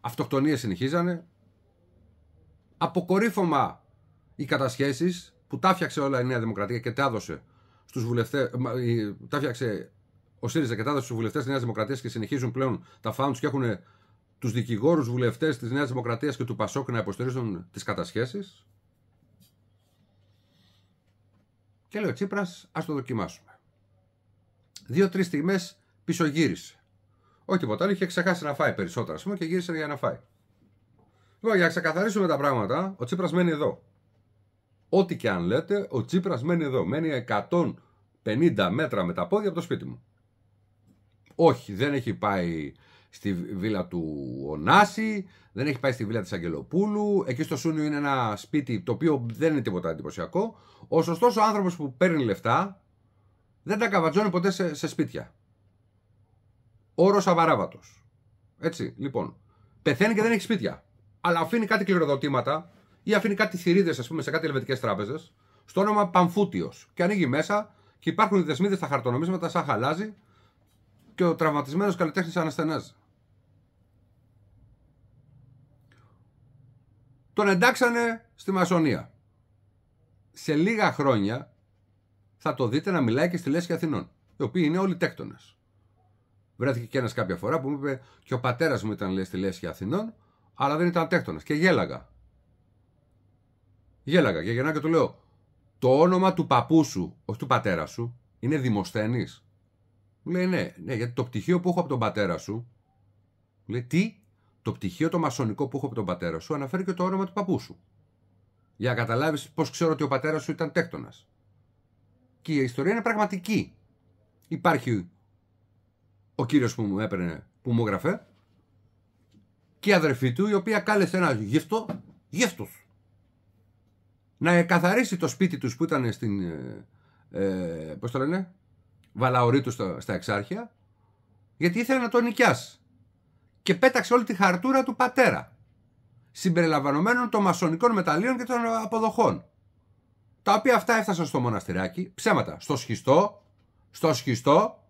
Speaker 1: Αυτοκτονίες συνεχίζανε. Αποκορύφωμα οι κατασχέσεις που τα φτιάξε όλα η Νέα Δημοκρατία και τα έδωσε στους βουλευτές, τα φτιάξε ο ΣΥΡΙΖΑ και τα έδωσε στους βουλευτές της Νέας Δημοκρατίας και συνεχίζουν πλέον τα φάουντς και έχουν τους δικηγόρους βουλευτές της Νέας Δημοκρατίας και του Πασόκ να υποστηρίζουν τις κατασχέσεις; Και λέει ο Τσίπρας, ας το δοκιμάσουμε. Δύο-τρεις στιγμές πίσω γύρισε. Όχι τίποτα άλλο, είχε ξεχάσει να φάει περισσότερα πούμε, και γύρισε για να φάει. Λοιπόν, για να ξεκαθαρίσουμε τα πράγματα, ο Τσίπρας μένει εδώ. Ό,τι και αν λέτε, ο Τσίπρας μένει εδώ. Μένει 150 μέτρα με τα πόδια από το σπίτι μου. Όχι, δεν έχει πάει στη βίλα του Ωνάση, δεν έχει πάει στη βίλα της Αγγελοπούλου. Εκεί στο Σούνιο είναι ένα σπίτι το οποίο δεν είναι τίποτα εντυπωσιακό. Ο σωστός ο άνθρωπος που παίρνει λεφτά δεν τα καβατζώνει ποτέ σε, σε σπίτια. Όρος αβαράβατος. Έτσι, λοιπόν. Πεθαίνει και δεν έχει σπίτια. Αλλά αφήνει κάτι κληροδοτήματα ή αφήνει κάτι θηρίδες, ας πούμε, σε κάτι ελβετικές τράπεζες, στο όνομα Παμφούτιο. Και ανοίγει μέσα και υπάρχουν δεσμίδες στα χαρτονομίσματα σαν χαλάζι και ο τραυματισμένος καλλιτέχνης ανασθενάζει. Τον εντάξανε στη μασονία. Σε λίγα χρόνια θα το δείτε να μιλάει και στη Λέσχη Αθηνών, οι οποίοι είναι όλοι τέκτονες. Βρέθηκε και ένας κάποια φορά που μου είπε και ο πατέρας μου ήταν λέει, στη Λέσχη Αθηνών, αλλά δεν ήταν τέκτονας. Και γέλαγα. Γέλαγα και γεννά και του λέω: Το όνομα του παππού σου, όχι του πατέρα σου, είναι Δημοσθένης. Μου λέει: Ναι, ναι, γιατί το πτυχίο που έχω από τον πατέρα σου. Μου λέει: Τι, το πτυχίο το μασονικό που έχω από τον πατέρα σου αναφέρει και το όνομα του παππού σου. Για να καταλάβεις πώς ξέρω ότι ο πατέρας σου ήταν τέκτονας. Και η ιστορία είναι πραγματική. Υπάρχει ο κύριος που μου έπαιρνε, που μου έγραφε και η αδερφή του η οποία κάλεσε ένα γύφτο, γύφτος να εκαθαρίσει το σπίτι τους που ήταν στην, ε, ε πώς το λένε, Βαλαωρίτους στα, στα Εξάρχεια, γιατί ήθελε να τον νοικιάσει. Και πέταξε όλη τη χαρτούρα του πατέρα, συμπεριλαμβανομένων των μασονικών μεταλλίων και των αποδοχών. Τα οποία αυτά έφτασαν στο μοναστηράκι, ψέματα, στο σχιστό, στο σχιστό,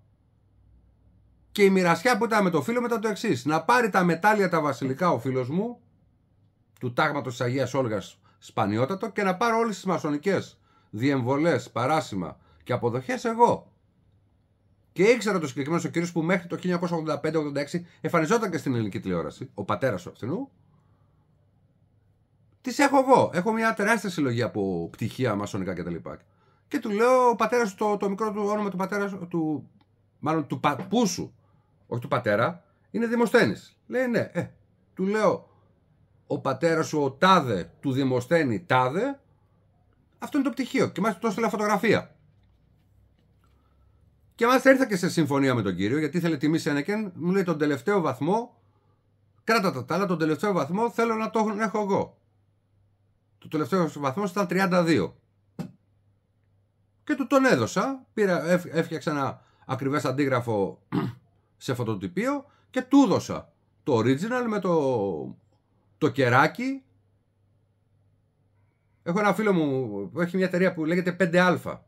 Speaker 1: και η μοιρασιά που ήταν με το φίλο μετά το εξής. Να πάρει τα μετάλλια τα βασιλικά ο φίλος μου, του τάγματος της Αγίας Όλγας σπανιότατο και να πάρω όλες τις μασονικές διεμβολές, παράσημα και αποδοχές εγώ. Και ήξερα το συγκεκριμένο ο κύριο που μέχρι το 1985-86 εμφανιζόταν και στην ελληνική τηλεόραση, ο πατέρας του αυτού. Τις έχω εγώ. Έχω μια τεράστια συλλογή από πτυχία μασονικά κτλ. Και, και του λέω ο πατέρας το, το μικρό του όνομα του πατέρας του. Μάλλον του παππού σου, όχι του πατέρα, είναι Δημοσθένης. Λέει ναι, ε. Του λέω ο πατέρας σου ο τάδε του Δημοσθένη τάδε, αυτό είναι το πτυχίο. Και μάλιστα το έστειλε φωτογραφία. Και μάλιστα ήρθα και σε συμφωνία με τον κύριο, γιατί ήθελε τιμή Σένεκεν, μου λέει τον τελευταίο βαθμό, κράτα τα άλλα, τον τελευταίο βαθμό θέλω να το έχω εγώ. Το τελευταίο βαθμό ήταν 32. Και του τον έδωσα, πήρα, έφτιαξα ένα ακριβές αντίγραφο σε φωτοτυπίο και του έδωσα το original με το το κεράκι. Έχω ένα φίλο μου που έχει μια εταιρεία που λέγεται 5α.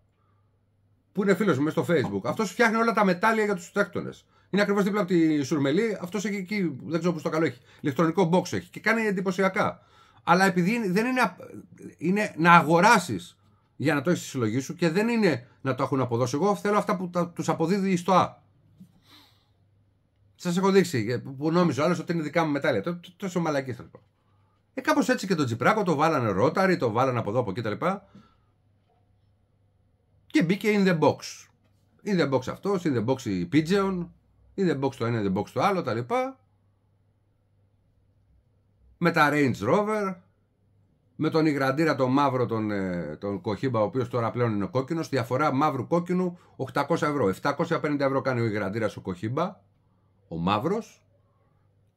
Speaker 1: Που είναι φίλος μου μέσα στο Facebook. Αυτός φτιάχνει όλα τα μετάλλια για τους τέκτονε. Είναι ακριβώς δίπλα από τη Σουρμελή. Αυτός έχει εκεί, δεν ξέρω πώς το καλό έχει. Ηλεκτρονικό box έχει και κάνει εντυπωσιακά. Αλλά επειδή δεν είναι, είναι να αγοράσεις για να το έχεις στη συλλογή σου και δεν είναι να το έχουν αποδώσει. Εγώ θέλω αυτά που τους αποδίδει στο Α. Σας έχω δείξει που νόμιζε ο άλλος ότι είναι δικά μου μετάλλια. Τόσο μαλακή θα πω. Ε, κάπως έτσι και τον Τζιπράκο το βάλανε ρόταρι, το βάλανε από εδώ από εκεί κτλ. Και μπήκε in the box. In the box αυτός, in the box η Pigeon, in the box το ένα, in the box το άλλο κτλ. Με τα Range Rover, με τον υγραντήρα τον μαύρο τον, ε, τον Κοχύμπα, ο οποίος τώρα πλέον είναι ο κόκκινος. Διαφορά μαύρου κόκκινου 800 ευρώ. 750 ευρώ κάνει ο υγραντήρα ο Κοχύμπα, ο μαύρος.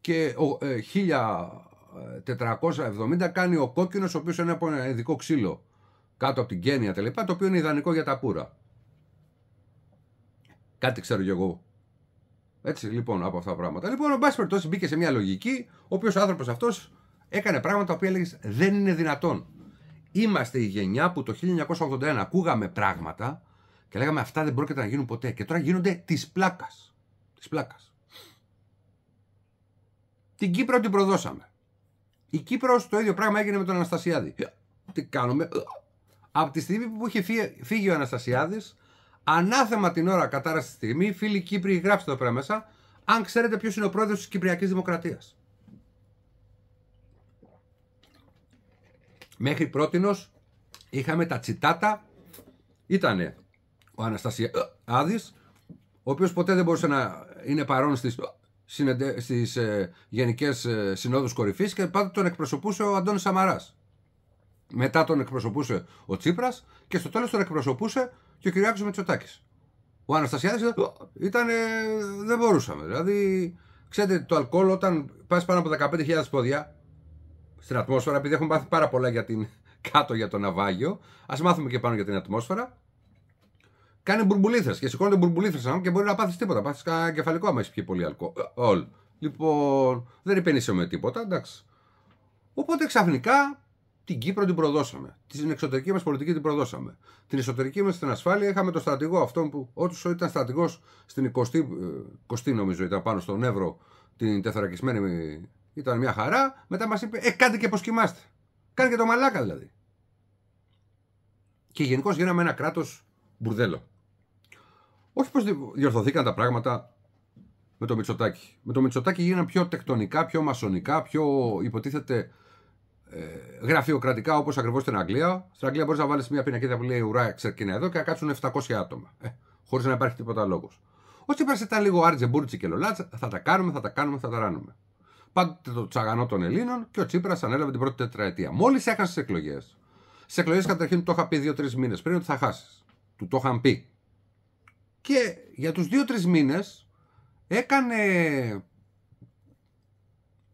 Speaker 1: Και ε, 1470 κάνει ο κόκκινος, ο οποίος είναι από ένα ειδικό ξύλο κάτω από την Κένια τα το οποίο είναι ιδανικό για τα πουρα. Κάτι ξέρω κι εγώ. Έτσι λοιπόν από αυτά τα πράγματα. Λοιπόν, ο Μπάσπερ περιπτώσει μπήκε σε μια λογική, ο οποίος άνθρωπος αυτός έκανε πράγματα που έλεγες δεν είναι δυνατόν. Είμαστε η γενιά που το 1981 ακούγαμε πράγματα και λέγαμε αυτά δεν πρόκειται να γίνουν ποτέ. Και τώρα γίνονται της πλάκας. Της πλάκας. Την Κύπρο την προδώσαμε. Η Κύπρος το ίδιο πράγμα έγινε με τον Αναστασιάδη. Τι κάνουμε; Από τη στιγμή που είχε φύγει ο Αναστασιάδης, ανάθεμα την ώρα κατάραση τη στιγμή, φίλοι Κύπροι, γράψτε εδώ πέρα μέσα, αν ξέρετε ποιος είναι ο πρόεδρος της Κυπριακής Δημοκρατίας. Μέχρι πρότινος είχαμε τα τσιτάτα. Ήτανε ο Αναστασιάδης, ο οποίος ποτέ δεν μπορούσε να είναι παρόν στις, συνεντε... στις ε, γενικές ε, συνόδους κορυφής και πάντα τον εκπροσωπούσε ο Αντώνης Σαμαράς. Μετά τον εκπροσωπούσε ο Τσίπρας και στο τέλος τον εκπροσωπούσε και ο Κυριάκος Μητσοτάκης. Ο Αναστασιάδης ήταν, δεν μπορούσαμε. Δηλαδή, ξέρετε, το αλκοόλ όταν πας πάνω από 15.000 πόδια, στην ατμόσφαιρα, επειδή έχουμε μάθει πάρα πολλά για την, κάτω για το ναυάγιο, ας μάθουμε και πάνω για την ατμόσφαιρα. Κάνει μπουρμπουλίθρες και σηκώνονται μπουρμπουλίθρες και μπορεί να πάθεις τίποτα. Πάθεις κανένα κεφαλικό άμα έχει πιει πολύ αλκοόλ. Λοιπόν, δεν υπενήσε με τίποτα, εντάξει. Οπότε ξαφνικά την Κύπρο την προδώσαμε. Την εξωτερική μας πολιτική την προδώσαμε. Την εσωτερική μας την ασφάλεια είχαμε το στρατηγό αυτό που όσο ήταν στρατηγός στην 20, 20 ε, νομίζω ήταν πάνω στον Εύρο την τεθωρακισμένη ήταν μια χαρά. Μετά μας είπε: Ε, κάντε και πω κοιμάστε. Κάντε και το μαλάκα δηλαδή. Και γενικώς γίναμε ένα κράτος μπουρδέλο. Όχι πως διορθωθήκαν τα πράγματα με το Μητσοτάκι. Με το Μητσοτάκι γίνανε πιο τεκτονικά, πιο μασονικά, πιο υποτίθεται ε, γραφειοκρατικά όπως ακριβώς στην Αγγλία. Στην Αγγλία μπορείς να βάλεις μια πινακίδα που λέει Ουρά, ξεκινά εδώ και να κάτσουν 700 άτομα. Ε, Χωρίς να υπάρχει τίποτα λόγος. Όσοι ήταν λίγο Άρτζε Μπούρτσι και Λολάτσα, θα τα κάνουμε, θα τα κάνουμε, θα τα ράνουμε πάντοτε το τσαγανό των Ελλήνων και ο Τσίπρας ανέλαβε την πρώτη τετραετία. Μόλις έχασες τις εκλογές. Σε εκλογές καταρχήν το είχα πει δύο-τρεις μήνες πριν ότι θα χάσεις. Του το είχαν πει. Και για τους δύο-τρεις μήνες έκανε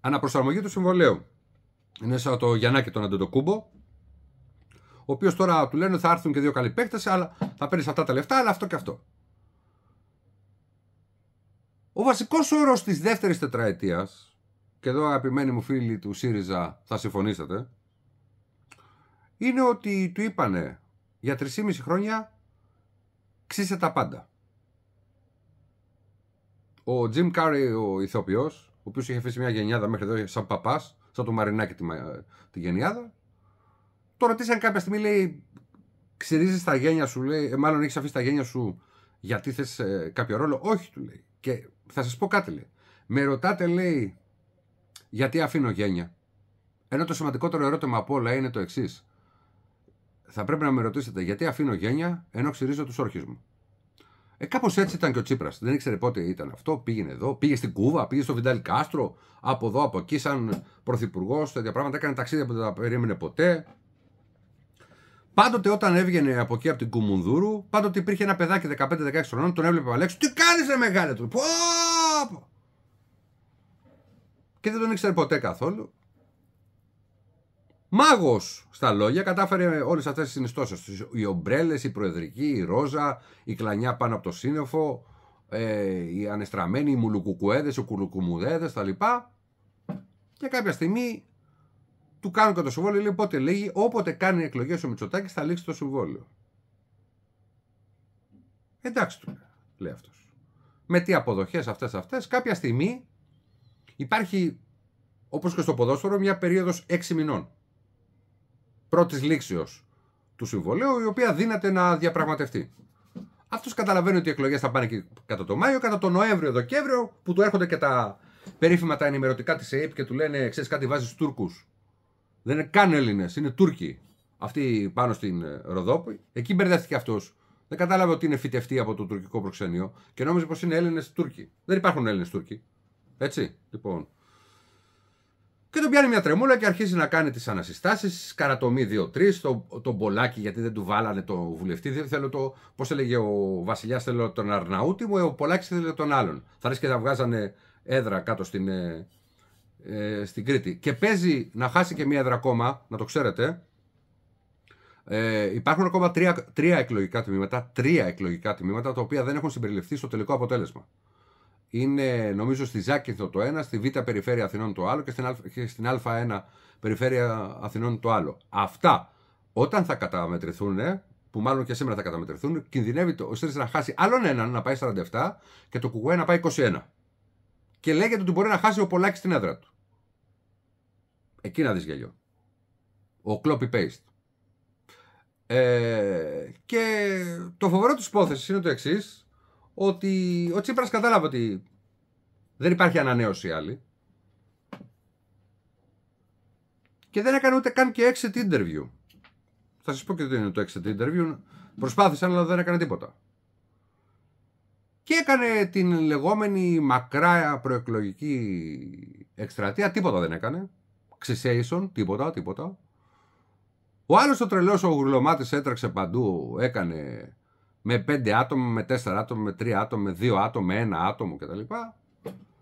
Speaker 1: αναπροσαρμογή του συμβολέου. Είναι σαν το Γιαννάκη τον Αντετοκούμπο, ο οποίος τώρα του λένε θα έρθουν και δύο καλοί παίκτες, αλλά θα παίρνεις αυτά τα λεφτά, αλλά αυτό και αυτό. Ο βασικός όρος της δεύτερης τετραετίας και εδώ αγαπημένοι μου φίλοι του ΣΥΡΙΖΑ θα συμφωνήσετε, είναι ότι του είπανε για 3,5 χρόνια ξύσε τα πάντα. Ο Τζιμ Κάρι, ο ηθοποιός, ο οποίος είχε αφήσει μια γενιάδα μέχρι εδώ σαν παπάς, σαν το Μαρινάκι τη, τη γενιάδα, το ρωτήσαν κάποια στιγμή, λέει, ξυρίζεις τα γένια σου, λέει, ε, μάλλον έχεις αφήσει τα γένια σου γιατί θες ε, κάποιο ρόλο. Όχι, του λέει. Και θα σας πω κάτι, λέει. Με ρωτάτε, λέει, γιατί αφήνω γένια. Ενώ το σημαντικότερο ερώτημα από όλα είναι το εξής. Θα πρέπει να με ρωτήσετε γιατί αφήνω γένια ενώ ξυρίζω τους όρχες μου. Ε, κάπως έτσι ήταν και ο Τσίπρας. Δεν ήξερε πότε ήταν αυτό. Πήγαινε εδώ, πήγε στην Κούβα, πήγε στο Βιντάλ Κάστρο, από εδώ, από εκεί, σαν πρωθυπουργός, τέτοια πράγματα. Έκανε ταξίδια που δεν τα περίμενε ποτέ. Πάντοτε όταν έβγαινε από εκεί από την Κουμουνδούρου, πάντοτε υπήρχε ένα παιδάκι 15-16 χρονών, τον έβλεπε ο Αλέξου. Τι κάνεις, ρε μεγάλε του. Πω, και δεν τον ήξερε ποτέ καθόλου. Μάγος στα λόγια, κατάφερε όλες αυτές τις συνιστώσεις. Οι ομπρέλες, η προεδρική, η ρόζα, η κλανιά πάνω από το σύννεφο, ε, οι ανεστραμμένοι, οι μουλουκουκουέδες, οι κουλουκουμουδέδε κτλ. Και κάποια στιγμή του κάνουν και το συμβόλαιο. Λέει πότε λέγει, όποτε κάνει εκλογές ο Μητσοτάκης θα λήξει το συμβόλαιο. Εντάξει του λέει αυτός. Με τι αποδοχές αυτές αυτές, κάποια στιγμή υπάρχει, όπως και στο ποδόσφαιρο, μια περίοδος 6 μηνών. Πρώτης λήξεως του συμβολέου, η οποία δύναται να διαπραγματευτεί. Αυτός καταλαβαίνει ότι οι εκλογές θα πάνε και κατά το Μάιο, κατά το Νοέμβριο, Δεκέμβριο, που του έρχονται και τα περίφημα τα ενημερωτικά της ΕΕΠ και του λένε: Ξέρεις κάτι, βάζεις Τούρκους. Δεν είναι καν Έλληνες, είναι Τούρκοι. Αυτοί πάνω στην ε, Ροδόπη. Εκεί μπερδεύτηκε αυτός. Δεν κατάλαβε ότι είναι φυτευτή από το τουρκικό προξενείο και νόμιζε πως είναι Έλληνες Τούρκοι. Δεν υπάρχουν Έλληνες Τούρκοι. Έτσι, λοιπόν. Και τον πιάνει μια τρεμούλα και αρχίζει να κάνει τις ανασυστάσεις. Καρατομή 2-3, τον το μπολάκι γιατί δεν του βάλανε το βουλευτή. Δεν θέλω το. Πώς έλεγε ο Βασιλιάς, θέλω τον Αρναούτη μου, ο Πολάκης θέλει τον άλλον. Θα αρέσει και θα βγάζανε έδρα κάτω στην, ε, ε, στην Κρήτη. Και παίζει να χάσει και μία έδρα ακόμα, να το ξέρετε. Ε, υπάρχουν ακόμα τρία, τρία εκλογικά τμήματα, τρία εκλογικά τμήματα τα οποία δεν έχουν συμπεριληφθεί στο τελικό αποτέλεσμα είναι νομίζω στη Ζάκυνθο το ένα, στη Β' Περιφέρεια Αθηνών το άλλο και στην, Α, και στην Α1 Περιφέρεια Αθηνών το άλλο. Αυτά όταν θα καταμετρηθούν, που μάλλον και σήμερα θα καταμετρηθούν, κινδυνεύει το, ο ΣΥΡΙΖΑ να χάσει άλλον έναν να πάει 47 και το Κουκουέ να πάει 21. Και λέγεται ότι μπορεί να χάσει ο Πολάκης στην έδρα του. Εκεί να δεις γελιό. Ο copy paste. Ε, και το φοβερό της υπόθεσης είναι το εξής ότι ο Τσίπρας κατάλαβε ότι δεν υπάρχει ανανέωση άλλη και δεν έκανε ούτε καν και exit interview. Θα σας πω και τι είναι το exit interview. Προσπάθησαν αλλά δεν έκανε τίποτα. Και έκανε την λεγόμενη μακρά προεκλογική εκστρατεία. Τίποτα δεν έκανε. Ξεσέισον, τίποτα, τίποτα. Ο άλλος ο τρελός ο γουρλωμάτης έτρεξε παντού, έκανε με πέντε άτομα, με τέσσερα άτομα, με τρία άτομα, με δύο άτομα, με ένα άτομο κτλ.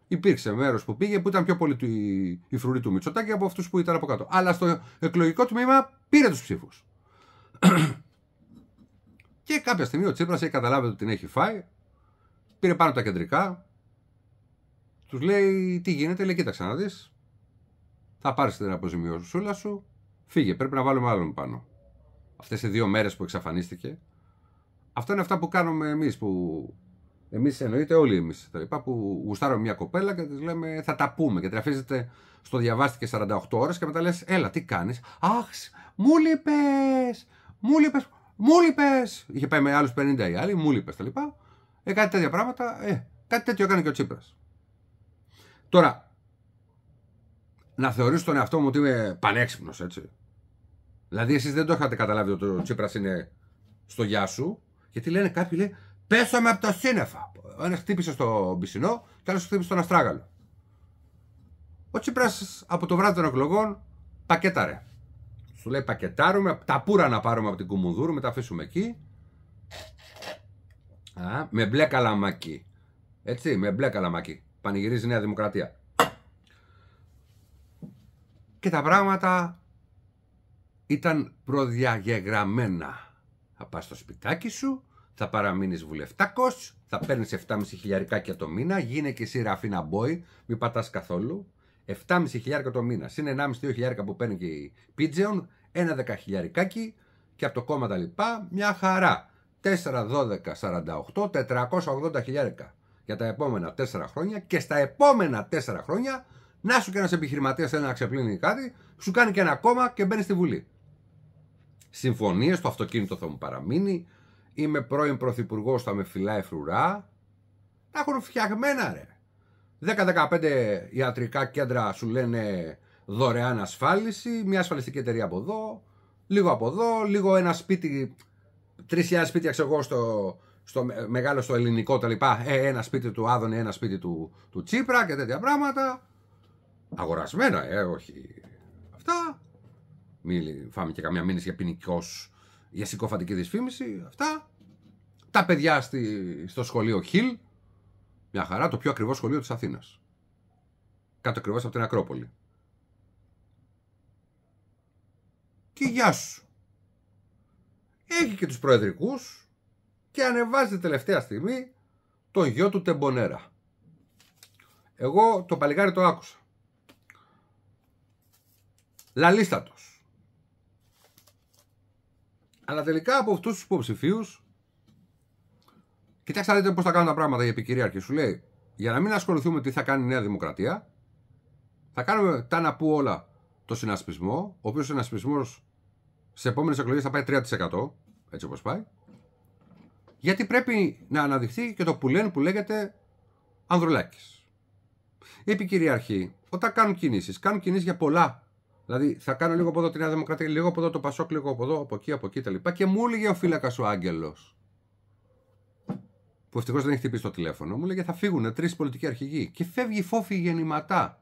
Speaker 1: Υπήρξε μέρος που πήγε που ήταν πιο πολύ η φρουρή του Μητσοτάκη από αυτούς που ήταν από κάτω. Αλλά στο εκλογικό τμήμα πήρε τους ψήφους. και κάποια στιγμή ο Τσίπρας έχει καταλάβει ότι την έχει φάει. Πήρε πάνω τα κεντρικά. Τους λέει τι γίνεται, λέει κοίταξε να δεις. Θα πάρεις την αποζημιώσούλα σου. Φύγε, πρέπει να βάλουμε άλλον πάνω. Αυτές οι δύο μέρες που εξαφανίστηκε αυτό είναι αυτά που κάνουμε εμείς. Που... Εμείς εννοείται όλοι εμείς που γουστάρουμε μια κοπέλα και της λέμε θα τα πούμε και τραφίζεται στο διαβάστηκε 48 ώρες και μετά λες, Έλα, τι κάνεις; Αχ, μου λείπες! Μου λείπες! Μου λείπες! Είχε πάει με άλλους 50 οι άλλοι, μου λείπες τα λοιπά. Ε, κάτι τέτοια πράγματα. Ε, κάτι τέτοιο έκανε και ο Τσίπρας. Τώρα, να θεωρήσω τον εαυτό μου ότι είμαι πανέξυπνος, έτσι. Δηλαδή, εσείς δεν το είχατε καταλάβει ότι ο Τσίπρας είναι στο γεια σου. Γιατί λένε κάποιοι λέει πέσαμε από τα σύννεφα. Ο ένας χτύπησε στο πισινό και άλλος χτύπησε στον Αστράγαλο. Ο Τσίπρας από το βράδυ των εκλογών πακέταρε. Σου λέει πακετάρουμε, τα πουρα να πάρουμε από την Κουμουνδούρου, με τα αφήσουμε εκεί. Α, με μπλε καλαμάκι. Έτσι, με μπλε καλαμάκι. Πανηγυρίζει η Νέα Δημοκρατία. Και τα πράγματα ήταν προδιαγεγραμμένα. Θα πας στο σπιτάκι σου, θα παραμείνεις βουλευτάκος, θα παίρνεις 7,5 χιλιαρικάκια το μήνα, γίνε και εσύ ραφίνα μπόι, μην πατάς καθόλου. 7,5 χιλιάρικα το μήνα, συν 1,5-2 χιλιάρικα που παίρνει και η Πίτζεον, ένα 10 χιλιαρικάκι και από το κόμμα τα λοιπά, μια χαρά. 4, 12, 48, 480 χιλιάρικα για τα επόμενα 4 χρόνια και στα επόμενα 4 χρόνια να σου και ένας επιχειρηματίας θέλει να ξεπλύνει κάτι, σου κάνει και ένα κόμμα και μπαίνει στη Βουλή. Συμφωνίες, το αυτοκίνητο θα μου παραμείνει, είμαι πρώην πρωθυπουργός, θα με φυλάει φρουρά. Τα έχουν φτιαγμένα ρε. 10-15 ιατρικά κέντρα σου λένε δωρεάν ασφάλιση, μια ασφαλιστική εταιρεία από εδώ, λίγο από εδώ, λίγο ένα σπίτι, 3.000 σπίτια ξέρω εγώ στο, στο μεγάλο στο ελληνικό τα λοιπά, ε, ένα σπίτι του Άδωνη, ένα σπίτι του, του Τσίπρα και τέτοια πράγματα. Αγορασμένα, ε, όχι αυτά. Μην φάμε και καμιά μήνυση για ποινικό για συκοφαντική δυσφήμιση, αυτά. Τα παιδιά στη, στο σχολείο Χιλ, μια χαρά, το πιο ακριβό σχολείο της Αθήνας. Κάτω ακριβώς από την Ακρόπολη. Και γεια σου. Έχει και τους προεδρικούς και ανεβάζει τελευταία στιγμή το γιο του Τεμπονέρα. Εγώ το παλικάρι το άκουσα. Λαλίστατος. Αλλά τελικά από αυτούς τους υποψηφίους, Κοιτάξτε να δείτε πώς θα κάνουν τα πράγματα η επικυρίαρχη. Σου λέει, για να μην ασχοληθούμε τι θα κάνει η Νέα Δημοκρατία, θα κάνουμε τα να που όλα το συνασπισμό, ο οποίος συνασπισμός σε επόμενες εκλογές θα πάει 3%, έτσι όπως πάει. Γιατί πρέπει να αναδειχθεί και το που λένε που λέγεται Ανδρουλάκης. Η επικυριαρχή, όταν κάνουν κινήσεις, κάνουν κινήσεις για πολλά. Δηλαδή, θα κάνω λίγο από εδώ τη Νέα Δημοκρατία, λίγο από εδώ το Πασόκ, λίγο από εδώ, από εκεί, από εκεί κτλ. Και μου έλεγε ο φύλακας ο Άγγελος, που ευτυχώς δεν έχει χτυπήσει το τηλέφωνο, μου έλεγε θα φύγουν τρεις πολιτικοί αρχηγοί. Και φεύγει φόφη γεννηματά.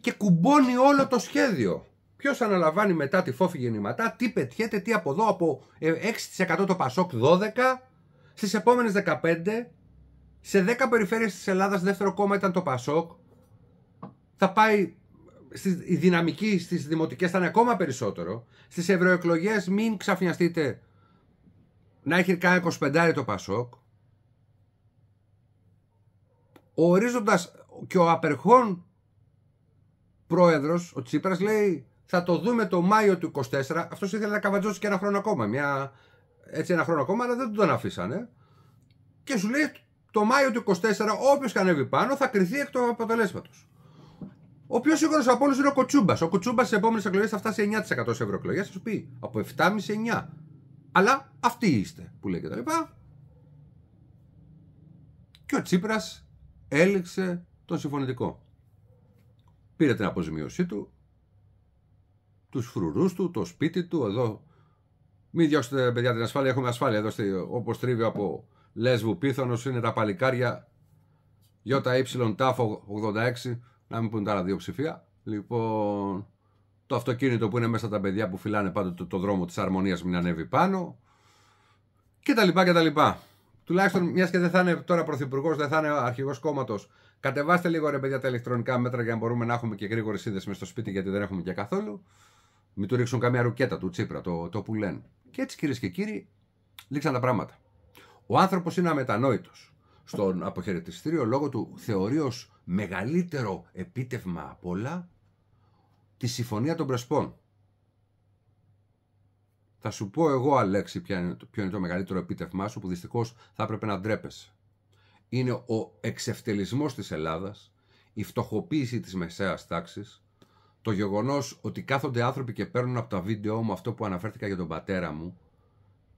Speaker 1: Και κουμπώνει όλο το σχέδιο. Ποιος αναλαμβάνει μετά τη φόφη γεννηματά, τι πετιέται, τι από εδώ, από 6% το Πασόκ 12, στις επόμενες 15, σε 10 περιφέρειες της Ελλάδας δεύτερο κόμμα ήταν το Πασόκ. Θα πάει η δυναμική στις δημοτικές θα είναι ακόμα περισσότερο. Στις ευρωεκλογές μην ξαφνιαστείτε να έχει κάνει 25 το Πασόκ. Ο ορίζοντας και ο απερχόν πρόεδρος, ο Τσίπρας λέει θα το δούμε το Μάιο του 24. Αυτός ήθελε να καβατζώσει και ένα χρόνο ακόμα. Μια, έτσι ένα χρόνο ακόμα, αλλά δεν τον αφήσανε. Και σου λέει το Μάιο του 24, όποιος και ανέβει πάνω θα κρυθεί εκ του αποτελέσματος. Ο πιο σίγουρος από όλους είναι ο Κοτσούμπα. Ο Κοτσούμπα στις επόμενες εκλογές θα φτάσει 9% σε ευρωεκλογές. Θα σου πει από 7,5-9. Αλλά αυτοί είστε που λέει και τα λοιπά. Και ο Τσίπρας έληξε τον συμφωνητικό. Πήρε την αποζημίωσή του, τους φρουρούς του, το σπίτι του, εδώ. Μην διώξετε παιδιά την ασφάλεια, έχουμε ασφάλεια εδώ όπως τρίβει από Λέσβου Πίθωνος, είναι τα παλικάρια ΙY ΤΑΦΟ 86, να μην πούνε τα άλλα δύο ψηφία. Λοιπόν, το αυτοκίνητο που είναι μέσα τα παιδιά που φυλάνε πάντοτε το, το δρόμο της αρμονίας μην ανέβει πάνω και τα λοιπά και τα λοιπά. Τουλάχιστον μιας και δεν θα είναι τώρα πρωθυπουργός, δεν θα είναι αρχηγός κόμματος. Κατεβάστε λίγο ρε παιδιά τα ηλεκτρονικά μέτρα για να μπορούμε να έχουμε και γρήγορη σύνδεση στο σπίτι γιατί δεν έχουμε και καθόλου. Μην του ρίξουν καμία ρουκέτα του Τσίπρα, το, το που λένε. Και έτσι κυρίες και κύριοι, λήξαν τα πράγματα. Ο άνθρωπος είναι αμετανόητος. Στον αποχαιρετιστήριο λόγο του θεωρεί ως μεγαλύτερο επίτευγμα απ' όλα τη συμφωνία των Πρεσπών. Θα σου πω εγώ, Αλέξη, ποιο είναι, το, ποιο είναι το μεγαλύτερο επίτευγμά σου που δυστυχώς θα έπρεπε να ντρέπεσαι. Είναι ο εξευτελισμός της Ελλάδας, η φτωχοποίηση της μεσαίας τάξης, το γεγονός ότι κάθονται άνθρωποι και παίρνουν από τα βίντεο μου αυτό που αναφέρθηκα για τον πατέρα μου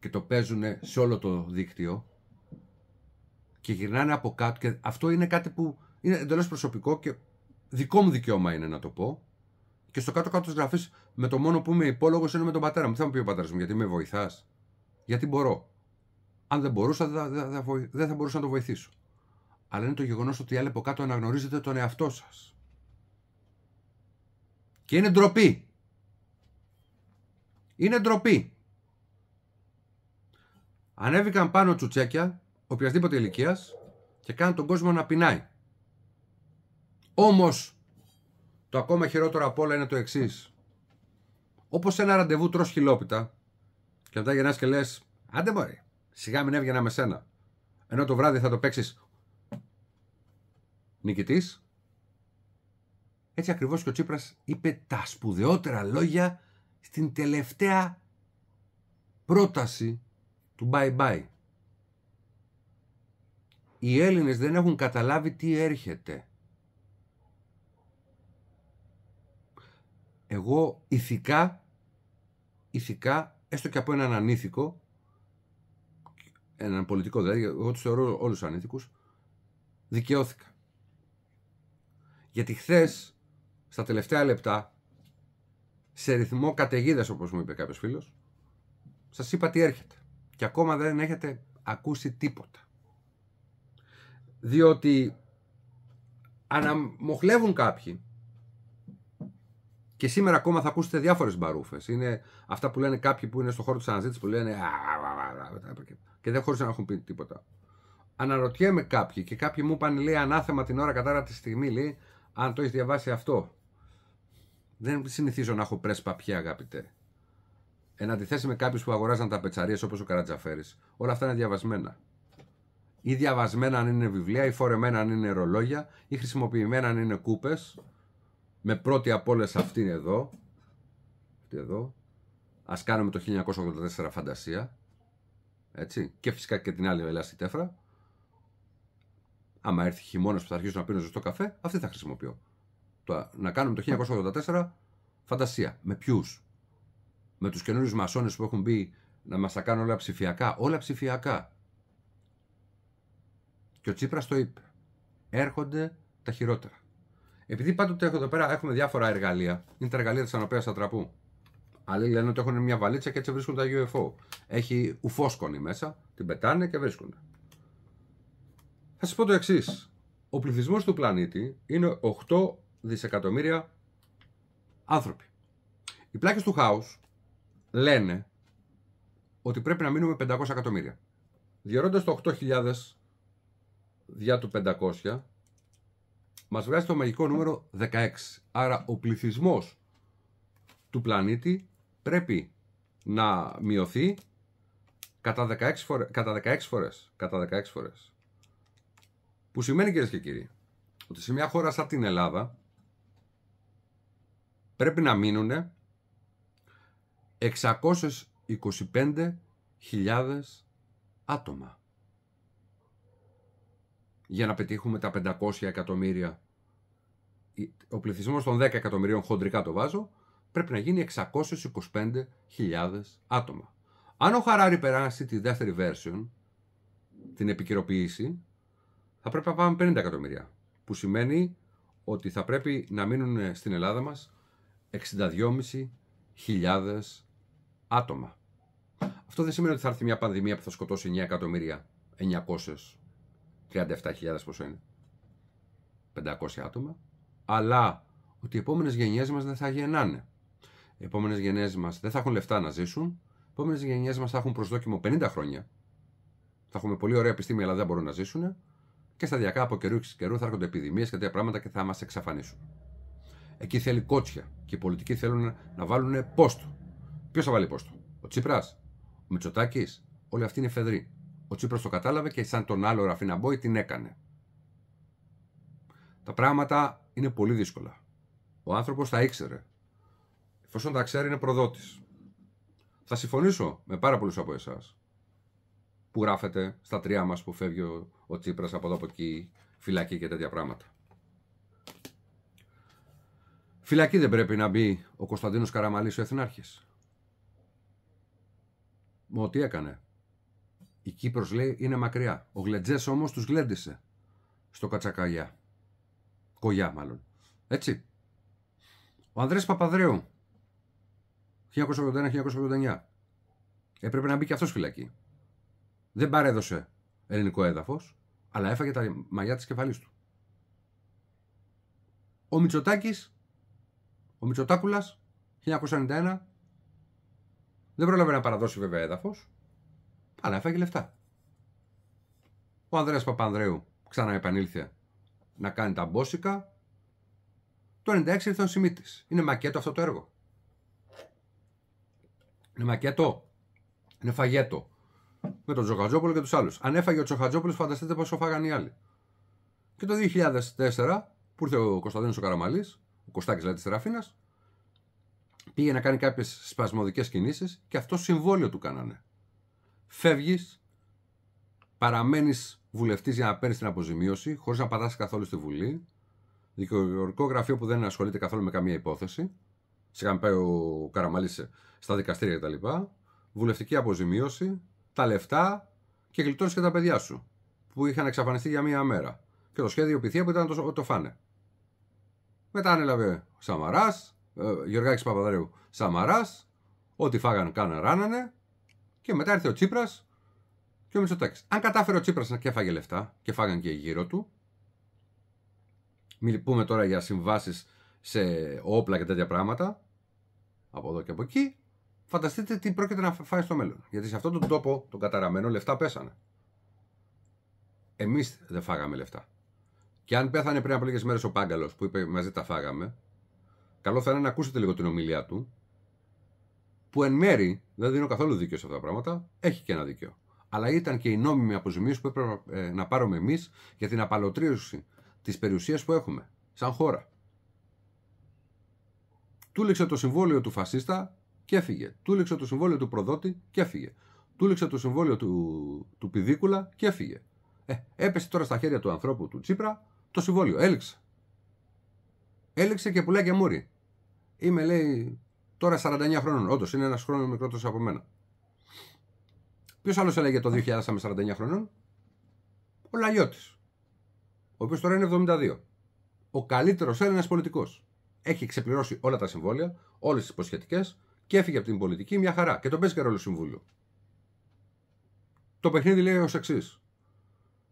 Speaker 1: και το παίζουν σε όλο το δίκτυο και γυρνάνε από κάτω και αυτό είναι κάτι που είναι εντελώς προσωπικό και δικό μου δικαίωμα είναι να το πω και στο κάτω-κάτω της γραφής με το μόνο που είμαι υπόλογος είναι με τον πατέρα μου. Τι θα μου πει ο πατέρας μου, γιατί με βοηθάς; Γιατί μπορώ; Αν δεν μπορούσα, δεν θα μπορούσα να το βοηθήσω. Αλλά είναι το γεγονός ότι άλλοι από κάτω αναγνωρίζετε τον εαυτό σας. Και είναι ντροπή. Είναι ντροπή. Ανέβηκαν πάνω τσουτσέκια οποιασδήποτε ηλικίας και κάνουν τον κόσμο να πεινάει. Όμως το ακόμα χειρότερο από όλα είναι το εξής. Όπως σε ένα ραντεβού τρως χιλόπιτα και μετά γεννάς και λες: Άντε μωρέ, σιγά μην έβγαινα με σένα. Ενώ το βράδυ θα το παίξεις νικητής. Έτσι ακριβώς και ο Τσίπρας είπε τα σπουδαιότερα λόγια στην τελευταία πρόταση του bye bye. Οι Έλληνες δεν έχουν καταλάβει τι έρχεται. Εγώ ηθικά, ηθικά, έστω και από έναν ανήθικο, έναν πολιτικό δηλαδή, εγώ τους θεωρώ όλους ανήθικους, δικαιώθηκα. Γιατί χθες, στα τελευταία λεπτά, σε ρυθμό καταιγίδας, όπως μου είπε κάποιος φίλος, σας είπα τι έρχεται. Και ακόμα δεν έχετε ακούσει τίποτα. Διότι αναμοχλεύουν κάποιοι και σήμερα ακόμα θα ακούσετε διάφορες μπαρούφες. Είναι αυτά που λένε κάποιοι που είναι στο χώρο της αναζήτησης που λένε και δεν χώρισαν να έχουν πει τίποτα. Αναρωτιέμαι κάποιοι και κάποιοι μου είπαν λέει ανάθεμα την ώρα κατάρα τη στιγμή λέει αν το έχεις διαβάσει αυτό. Δεν συνηθίζω να έχω πρέσπα παπιά, αγαπητέ. Εν αντιθέσει με κάποιους που αγοράζαν τα πετσαρίες όπως ο Καρατζαφέρης, όλα αυτά είναι διαβασμένα. Ή διαβασμένα αν είναι βιβλία, ή φορεμένα αν είναι ρολόγια, ή χρησιμοποιημένα αν είναι κούπες, με πρώτη από όλες αυτή εδώ. Αυτή εδώ. Ας κάνουμε το 1984 φαντασία. Έτσι. Και φυσικά και την άλλη ελάστη τέφρα. Άμα έρθει χειμώνας που θα αρχίσω να πίνω ζεστό καφέ, αυτή θα χρησιμοποιώ. Το, να κάνουμε το 1984 φαντασία. Με ποιους; Με τους καινούριους μασόνες που έχουν μπει να μας τα κάνουν όλα ψηφιακά. Όλα ψηφιακά. Και ο Τσίπρας το είπε. Έρχονται τα χειρότερα. Επειδή πάντοτε έχω εδώ πέρα έχουμε διάφορα εργαλεία, είναι τα εργαλεία της Ανοπέα Ατραπού. Άλλοι λένε ότι έχουν μια βαλίτσα και έτσι βρίσκουν τα UFO. Έχει ουφόσκονη μέσα, την πετάνε και βρίσκονται. Θα σας πω το εξής. Ο πληθυσμός του πλανήτη είναι 8 δισεκατομμύρια άνθρωποι. Οι πλάκες του χάους λένε ότι πρέπει να μείνουμε 500 εκατομμύρια. Διαιρώντα το 8.000 διά του 500, μας βγάζει το μαγικό νούμερο 16. Άρα ο πληθυσμός του πλανήτη πρέπει να μειωθεί κατά 16, φορές, κατά 16 φορές. Κατά 16 φορές. Που σημαίνει κυρίες και κύριοι ότι σε μια χώρα σαν την Ελλάδα πρέπει να μείνουν 625.000 άτομα για να πετύχουμε τα 500 εκατομμύρια. Ο πληθυσμός των 10 εκατομμυρίων χοντρικά το βάζω, πρέπει να γίνει 625.000 άτομα. Αν ο Χαράρη περάσει τη δεύτερη version, την επικαιροποίηση, θα πρέπει να πάμε 50 εκατομμύρια. Που σημαίνει ότι θα πρέπει να μείνουν στην Ελλάδα μας 62.500 άτομα. Αυτό δεν σημαίνει ότι θα έρθει μια πανδημία που θα σκοτώσει 9 εκατομμύρια 900 37.000 πόσο είναι. 500 άτομα. Αλλά ότι οι επόμενες γενιές μας δεν θα γεννάνε. Οι επόμενες γενιές μας δεν θα έχουν λεφτά να ζήσουν. Οι επόμενες γενιές μας θα έχουν προσδόκιμο 50 χρόνια. Θα έχουμε πολύ ωραία επιστήμη, αλλά δεν μπορούν να ζήσουν. Και σταδιακά από καιρού και καιρού θα έρχονται επιδημίες και τέτοια πράγματα και θα μας εξαφανίσουν. Εκεί θέλει κότσια και οι πολιτικοί θέλουν να βάλουν πόστο. Ποιος θα βάλει πόστο, ο Τσίπρας, ο Μητσοτάκης, όλοι αυτοί είναι φεδροί. Ο Τσίπρος το κατάλαβε και σαν τον άλλο Ραφιναμπόη την έκανε. Τα πράγματα είναι πολύ δύσκολα. Ο άνθρωπος τα ήξερε. Εφόσον τα ξέρει είναι προδότης. Θα συμφωνήσω με πάρα πολλούς από εσάς που γράφετε στα τρία μας που φεύγει ο, ο Τσίπρας από εδώ από εκεί, φυλακή και τέτοια πράγματα. Φυλακή δεν πρέπει να μπει ο Κωνσταντίνος Καραμαλής ο Εθνάρχης. Μα τι έκανε. Η Κύπρος λέει είναι μακριά. Ο Γλεντζές όμως τους γλέντισε στο Κατσακαγιά. Κογιά μάλλον. Έτσι. Ο Ανδρέας Παπαδρέου 1981-1989 έπρεπε να μπει και αυτός φυλακή. Δεν παρέδωσε ελληνικό έδαφος αλλά έφαγε τα μαλλιά της κεφαλής του. Ο Μητσοτάκης ο Μητσοτάκουλας 1991 δεν πρόλαβε να παραδώσει βέβαια έδαφος αλλά έφαγε λεφτά. Ο Ανδρέας Παπανδρέου ξαναεπανήλθε να κάνει τα μπόσικα. Το 96 ήρθε ο Σιμίτης. Είναι μακέτο αυτό το έργο. Είναι μακέτο. Είναι φαγέτο. Με τον Τζοχατζόπουλο και τους άλλους. Αν έφαγε ο Τζοχατζόπουλος, φανταστείτε πόσο φάγανε οι άλλοι. Και το 2004 που ήρθε ο Κωνσταντίνος ο Καραμαλής, ο Κωστάκης δηλαδή της Ραφίνας, πήγε να κάνει κάποιες σπασμωδικές κινήσεις και αυτό συμβόλαιο του κάνανε φεύγεις, παραμένεις βουλευτής για να παίρνεις την αποζημίωση, χωρίς να πατάσει καθόλου στη Βουλή. Δικαιολογικό γραφείο που δεν ασχολείται καθόλου με καμία υπόθεση. Σιγά πάει ο Καραμαλής στα δικαστήρια κτλ. Βουλευτική αποζημίωση, τα λεφτά και γλιτώνεις και τα παιδιά σου που είχαν εξαφανιστεί για μία μέρα. Και το σχέδιο πυθία που ήταν το, το φάνε. Μετά ανέλαβε ο Σαμαράς, ε, Γεωργάκης Παπαδρέου Σαμαράς, ό,τι φάγαν κάναν ράνανε και μετά ήρθε ο Τσίπρας και ο Μητσοτάκης. Αν κατάφερε ο Τσίπρας να και έφαγε λεφτά και φάγαν και γύρω του. Μην πούμε τώρα για συμβάσεις σε όπλα και τέτοια πράγματα. Από εδώ και από εκεί. Φανταστείτε τι πρόκειται να φάει στο μέλλον. Γιατί σε αυτόν τον τόπο, τον καταραμένο, λεφτά πέσανε. Εμείς δεν φάγαμε λεφτά. Και αν πέθανε πριν από λίγες μέρες ο Πάγκαλος που είπε μαζί τα φάγαμε, καλό θα είναι να ακούσετε λίγο την ομιλία του που εν μέρη δεν δίνω καθόλου δίκιο σε αυτά τα πράγματα, έχει και ένα δίκιο. Αλλά ήταν και η νόμιμη αποζημίωση που έπρεπε ε, να πάρουμε εμείς για την απαλωτρίωση της περιουσίας που έχουμε, σαν χώρα. Τούληξε το συμβόλαιο του φασίστα και έφυγε. Τούληξε το συμβόλαιο του προδότη και έφυγε. Τούληξε το συμβόλαιο του, του Πιδίκουλα και έφυγε. Ε, έπεσε τώρα στα χέρια του ανθρώπου του Τσίπρα το συμβόλαιο. Έληξε. Έληξε και πουλάει και μούρι. Είμαι, λέει, τώρα 49 χρόνων. Όντως είναι ένας χρόνος μικρότερος από μένα. Ποιος άλλος έλεγε το 2000 με 49 χρόνων, Ο Λαγιώτης. Ο οποίος τώρα είναι 72. Ο καλύτερος Έλληνας πολιτικός. Έχει ξεπληρώσει όλα τα συμβόλαια, όλες τις υποσχετικές και έφυγε από την πολιτική μια χαρά. Και τον παίζει και ρόλο συμβούλιο. Το παιχνίδι λέει ως εξής.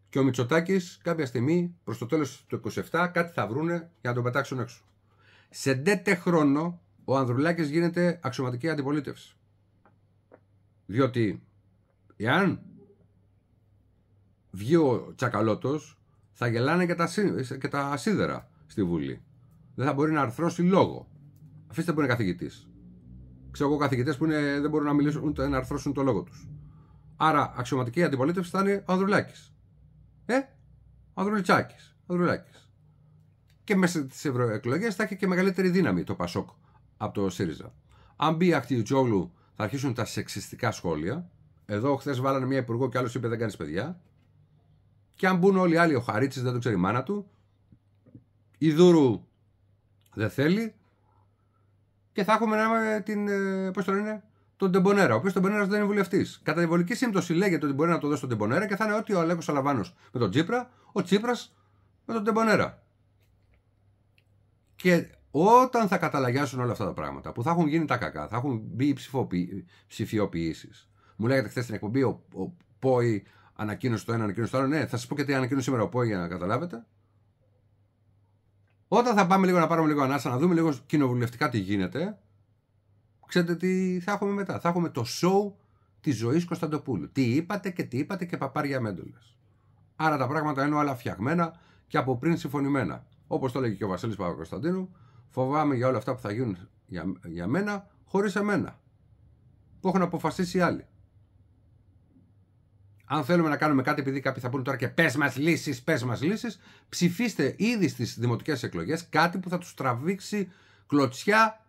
Speaker 1: Και ο Μητσοτάκης κάποια στιγμή προς το τέλος του 27 κάτι θα βρούνε για να τον πετάξουν έξω. Σε τέτοιο χρόνο ο Ανδρουλάκης γίνεται αξιωματική αντιπολίτευση. Διότι εάν βγει ο Τσακαλώτος θα γελάνε και τα, και τα σίδερα στη Βουλή. Δεν θα μπορεί να αρθρώσει λόγο. Αφήστε που είναι καθηγητής. Ξέρω εγώ καθηγητές που είναι, δεν μπορούν να μιλήσουν ούτε να αρθρώσουν το λόγο τους. Άρα αξιωματική αντιπολίτευση θα είναι ο Ανδρουλάκης. Ε, ο Ανδρουλιτσάκης. Και μέσα στις ευρωεκλογές θα έχει και μεγαλύτερη δύναμη το Πασόκ από το ΣΥΡΙΖΑ. Αν μπει η Τζόγλου, θα αρχίσουν τα σεξιστικά σχόλια. Εδώ χθες βάλανε μια υπουργό και άλλος είπε δεν κάνεις παιδιά. Και αν μπουν όλοι οι άλλοι, ο Χαρίτσης δεν το ξέρει η μάνα του. Η Δούρου δεν θέλει. Και θα έχουμε την. Ε, Πώς το λένε, τον Τεμπονέρα, ο οποίος Τεμπονέρας δεν είναι βουλευτής. Κατά τη βολική σύμπτωση λέγεται ότι μπορεί να το δώσει τον Τεμπονέρα και θα είναι ότι ο Αλέκος Αλαβάνο με τον Τσίπρα, ο Τσίπρας με τον Τεμπονέρα. Και όταν θα καταλαγιάσουν όλα αυτά τα πράγματα, που θα έχουν γίνει τα κακά, θα έχουν μπει οι ψηφιοποιήσεις. Μου λέγατε χθες στην εκπομπή ο, ο Πόη ανακοίνωσε το ένα, ανακοίνωσε το άλλο. Ναι, θα σας πω και τι ανακοίνωσε σήμερα ο Πόη για να καταλάβετε. Όταν θα πάμε λίγο να πάρουμε λίγο ανάσα, να δούμε λίγο κοινοβουλευτικά τι γίνεται, ξέρετε τι θα έχουμε μετά. Θα έχουμε το show της ζωής Κωνσταντοπούλου. Τι είπατε και τι είπατε και παπάρια μέντολες. Άρα τα πράγματα είναι όλα φτιαγμένα και από πριν συμφωνημένα. Όπως το έλεγε και ο Βασίλης Παπα-Κωνσταντίνου, Φοβάμαι για όλα αυτά που θα γίνουν για, για μένα χωρίς εμένα. Που έχουν αποφασίσει οι άλλοι. Αν θέλουμε να κάνουμε κάτι, επειδή κάποιοι θα πούνε τώρα και πες μας λύσεις, πες μας λύσεις, ψηφίστε ήδη στις δημοτικές εκλογές κάτι που θα τους τραβήξει κλωτσιά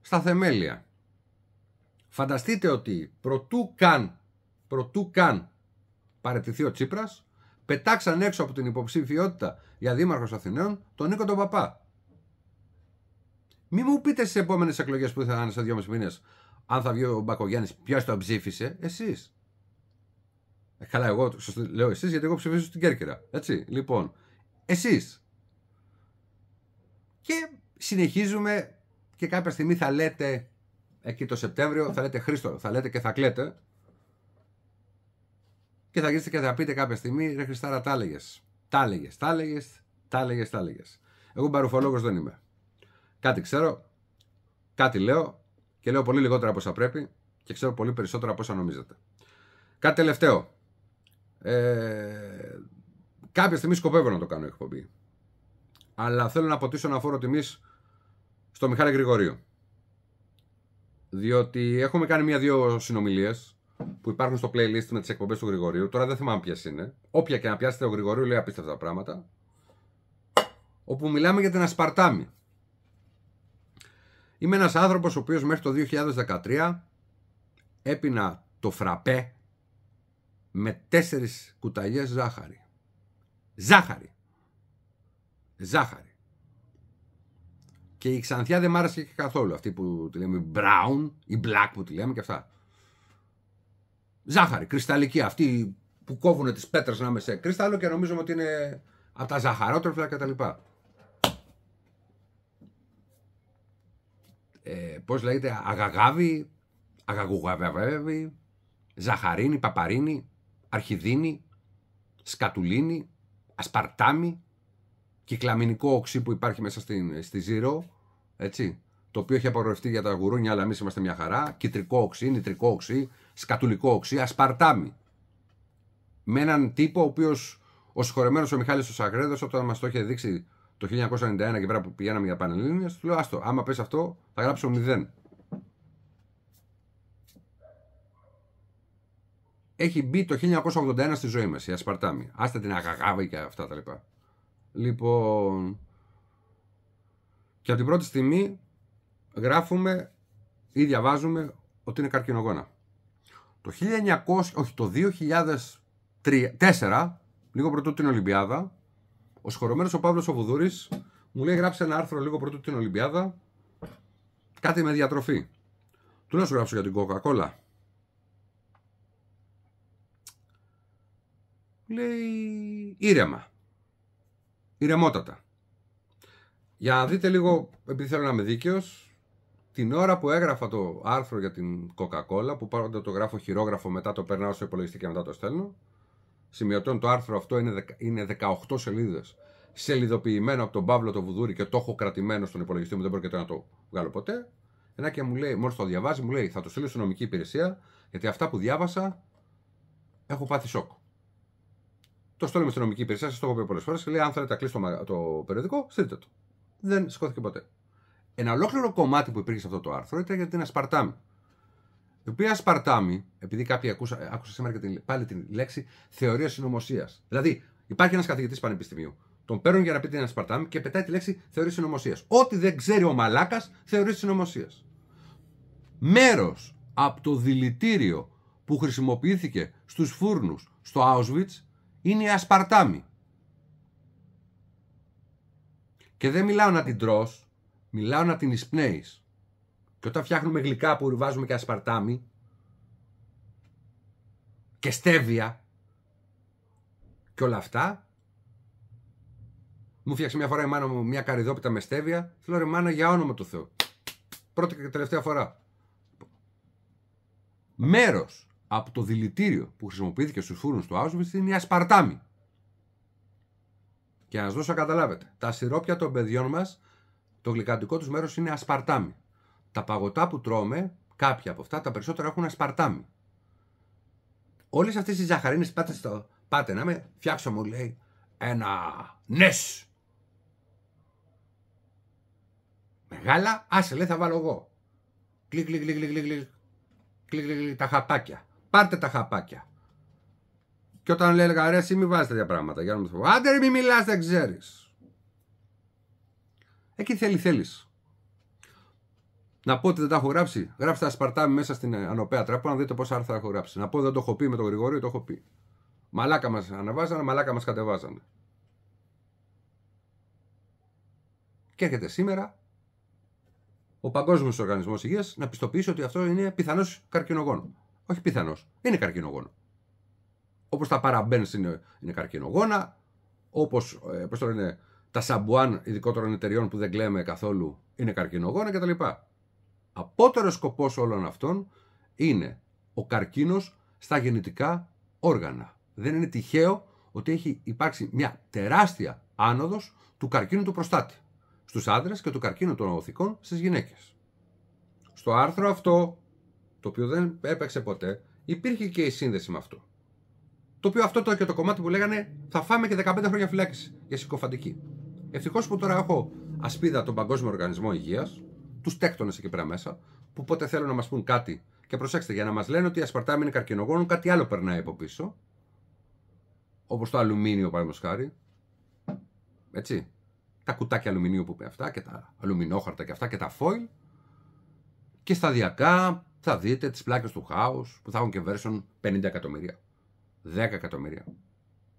Speaker 1: στα θεμέλια. Φανταστείτε ότι προτού καν, προτού καν παρετηθεί ο Τσίπρας, πετάξαν έξω από την υποψηφιότητα για δήμαρχος Αθηναίων τον Νίκο τον Παπά. Μη μου πείτε στις επόμενες εκλογές που θα είναι σε δύο μήνες, αν θα βγει ο Μπακογιάννης, ποιος τον ψήφισε, εσείς. Ε, καλά, εγώ λέω εσείς γιατί εγώ ψηφίζω στην Κέρκυρα. Έτσι, λοιπόν, εσείς. Και συνεχίζουμε και κάποια στιγμή θα λέτε εκεί το Σεπτέμβριο, θα λέτε Χρήστο, θα λέτε και θα κλαίτε. Και θα γυρίσετε και θα πείτε κάποια στιγμή, ρε Χριστάρα, τα έλεγε. Τα έλεγε, τα έλεγε, τα έλεγε, τα έλεγε. Εγώ μπαρουφολόγος δεν είμαι. Κάτι ξέρω, κάτι λέω και λέω πολύ λιγότερα από όσα πρέπει και ξέρω πολύ περισσότερα από όσα νομίζετε. Κάτι τελευταίο. Ε, κάποια στιγμή σκοπεύω να το κάνω εκπομπή. Αλλά θέλω να ποτίσω ένα φόρο τιμής στο Μιχάλη Γρηγορίου. Διότι έχουμε κάνει μία-δύο συνομιλίες που υπάρχουν στο playlist με τις εκπομπές του Γρηγορίου. Τώρα δεν θυμάμαι ποιες είναι. Όποια και να πιάσετε ο Γρηγορίου λέει απίστευτα πράγματα. Όπου μιλάμε για την Ασπαρτάμι. Είμαι ένας άνθρωπος ο οποίος μέχρι το 2013 έπινα το φραπέ με τέσσερις κουταλιές ζάχαρη. Ζάχαρη. Ζάχαρη. Και η ξανθιά δεν μ' άρεσε και καθόλου. Αυτή που τη λέμε brown ή black που τη λέμε και αυτά. Ζάχαρη, κρυσταλλική. Αυτή που κόβουν τις πέτρες να είμαι σε κρυστάλλο και νομίζουμε ότι είναι από τα ζαχαρότροφλα κτλ. Ε, πώς λέγεται, αγαγάβη, αγαγουγαβεύη, ζαχαρίνη, παπαρίνη, αρχιδίνη, σκατουλίνη, ασπαρτάμι, κυκλαμινικό οξύ που υπάρχει μέσα στην, στη ζύρο, έτσι, το οποίο έχει απορροφηθεί για τα γουρούνια, αλλά εμείς είμαστε μια χαρά, κυτρικό οξύ, νητρικό οξύ, σκατουλικό οξύ, ασπαρτάμι. Με έναν τύπο ο οποίος ο συγχωρεμένος ο Μιχάλης ο Σαγρέδος όταν μας το είχε δείξει το 1991 και πέρα που πηγαίναμε για Πανελλήνιες, του λέω άστο, άμα πες αυτό θα γράψω 0. Έχει μπει το 1981 στη ζωή μας η Ασπαρτάμι. Άστε την αγαγάβη και αυτά τα λοιπά. Λοιπόν, και από την πρώτη στιγμή γράφουμε ή διαβάζουμε ότι είναι καρκινογόνα. Το 1900, όχι το 2004, λίγο πρωτού την Ολυμπιάδα, ο σχολωμένο ο Παύλος ο Βουδούρης μου λέει γράψε ένα άρθρο λίγο πρωτού την Ολυμπιάδα, κάτι με διατροφή. Του να σου γράψω για την Coca-Cola. Λέει ήρεμα. Ηρεμότατα. Για να δείτε λίγο, επειδή θέλω να είμαι δίκαιος, την ώρα που έγραφα το άρθρο για την Coca-Cola, που πάντα το γράφω χειρόγραφο, μετά το περνάω στο υπολογιστή και μετά το στέλνω. Σημειωτών το άρθρο αυτό είναι, είναι 18 σελίδες. Σελιδοποιημένο από τον Παύλο το Βουδούρη και το έχω κρατημένο στον υπολογιστή μου, δεν πρόκειται να το βγάλω ποτέ. Ένα και μου λέει, μόλις το διαβάζει, μου λέει: Θα το στείλω στην νομική υπηρεσία, γιατί αυτά που διάβασα έχω πάθει σοκ. Το στέλνουμε στην νομική υπηρεσία, σας το έχω πει πολλές φορές και λέει: Αν θέλετε να κλείσει το, το περιοδικό, στείλτε το. Δεν σηκώθηκε ποτέ. Ένα ολόκληρο κομμάτι που υπήρχε σε αυτό το άρθρο ήταν για την Ασπαρτάμι. Η οποία Ασπαρτάμι, επειδή κάποιοι ακούσα, άκουσα σήμερα και την, πάλι την λέξη θεωρία συνωμοσίας. Δηλαδή, υπάρχει ένας καθηγητής πανεπιστημίου. Τον παίρνουν για να πει την Ασπαρτάμι και πετάει τη λέξη θεωρία συνωμοσίας. Ό,τι δεν ξέρει ο Μαλάκας, θεωρία συνωμοσίας. Μέρος από το δηλητήριο που χρησιμοποιήθηκε στους φούρνους στο Auschwitz είναι η ασπαρτάμι. Και δεν μιλάω να την τρως, μιλάω να την εισπνέεις. Και όταν φτιάχνουμε γλυκά που βάζουμε και ασπαρτάμι και στέβια και όλα αυτά, μου φτιάξε μια φορά η μάνα μου μια καριδόπιτα με στέβια. Θέλω ρε μάνα για όνομα του Θεού. Πρώτη και τελευταία φορά. Μέρος από το δηλητήριο που χρησιμοποιήθηκε στους φούρνους του Auschwitz είναι η ασπαρτάμι. Και να σας δώσω να καταλάβετε, τα σιρόπια των παιδιών μας, το γλυκαντικό τους μέρος είναι ασπαρτάμι. Τα παγωτά που τρώμε, κάποια από αυτά, τα περισσότερα έχουν ασπαρτάμι. Όλες αυτές οι ζαχαρίνες πάτε, στο, πάτε να με φτιάξω μου λέει ένα νες. Μεγάλα, άσε λέει θα βάλω εγώ. Κλικ, κλικ, κλικ, κλικ, κλικ, κλικ, κλικ, τα χαπάκια. Πάρτε τα χαπάκια. Και όταν λέει ρε εσύ μη βάζεις τέτοια πράγματα. Για να μου πω, άντε ρε μη μιλάς δεν ξέρεις. Εκεί θέλει θέλεις. Να πω ότι δεν τα έχω γράψει. Γράψτε ασπαρτάμη μέσα στην Ανοπαία Ατραπό να δείτε πόσα άρθρα έχω γράψει. Να πω δεν το έχω πει με τον Γρηγόριο, το έχω πει. Μαλάκα μας ανεβάζανε, μαλάκα μας κατεβάζανε. Και έρχεται σήμερα ο Παγκόσμιος Οργανισμός Υγείας να πιστοποιήσει ότι αυτό είναι πιθανώ καρκινογόνος. Όχι πιθανώ. Είναι καρκινογόνος. Όπως τα παραμπένς είναι, είναι καρκινογόνα, όπως ε, το λένε, τα σαμπουάν ειδικότερων εταιριών που δεν κλαίμε καθόλου είναι καρκινογόνα κτλ. Απότερος σκοπός όλων αυτών είναι ο καρκίνος στα γεννητικά όργανα. Δεν είναι τυχαίο ότι έχει υπάρξει μια τεράστια άνοδος του καρκίνου του προστάτη στους άντρες και του καρκίνου των οθικών στις γυναίκες. Στο άρθρο αυτό το οποίο δεν έπαιξε ποτέ, υπήρχε και η σύνδεση με αυτό. Το οποίο αυτό το και το κομμάτι που λέγανε θα φάμε και 15 χρόνια φυλάκιση για συκοφαντική. Ευτυχώς που τώρα έχω ασπίδα τον Παγκόσμιο Οργανισμό Υγείας, τους τέκτονες εκεί πέρα μέσα, που πότε θέλουν να μας πούν κάτι. Και προσέξτε, για να μας λένε ότι η ασπαρτάμι είναι καρκινογόνο, κάτι άλλο περνάει από πίσω. Όπως το αλουμίνιο, παραδείγματος χάρη. Έτσι. Τα κουτάκια αλουμινίου που είπε αυτά και τα αλουμινόχαρτα και αυτά και τα foil. Και σταδιακά θα δείτε τις πλάκες του χάους που θα έχουν και version 50 εκατομμύρια, 10 εκατομμύρια,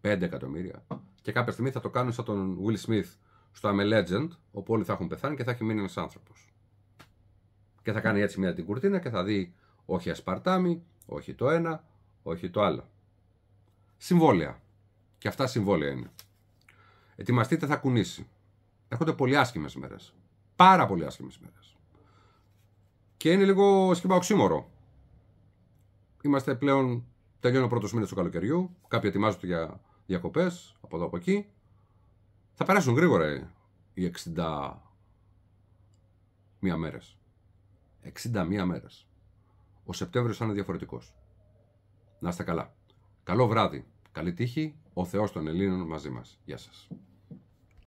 Speaker 1: 5 εκατομμύρια. Και κάποια στιγμή θα το κάνουν σαν τον Will Smith στο I'm a Legend, όπου όλοι θα έχουν πεθάνει και θα έχει μείνει ένας άνθρωπος. Και θα κάνει έτσι μια την κουρτίνα και θα δει όχι ασπαρτάμι, όχι το ένα, όχι το άλλο. Συμβόλαια. Και αυτά συμβόλαια είναι. Ετοιμαστείτε θα κουνήσει. Έρχονται πολύ άσχημες μέρες. Πάρα πολύ άσχημες μέρες. Και είναι λίγο σχήμα οξύμορο. Είμαστε πλέον, τελειώνει ο πρώτος μήνα του καλοκαιριού. Κάποιοι ετοιμάζονται για διακοπές από εδώ από εκεί. Θα περάσουν γρήγορα οι 61 μέρες. 61 μέρες. Ο Σεπτέμβριος θα είναι διαφορετικός. Να είστε καλά. Καλό βράδυ. Καλή τύχη. Ο Θεός των Ελλήνων μαζί μας. Γεια σας.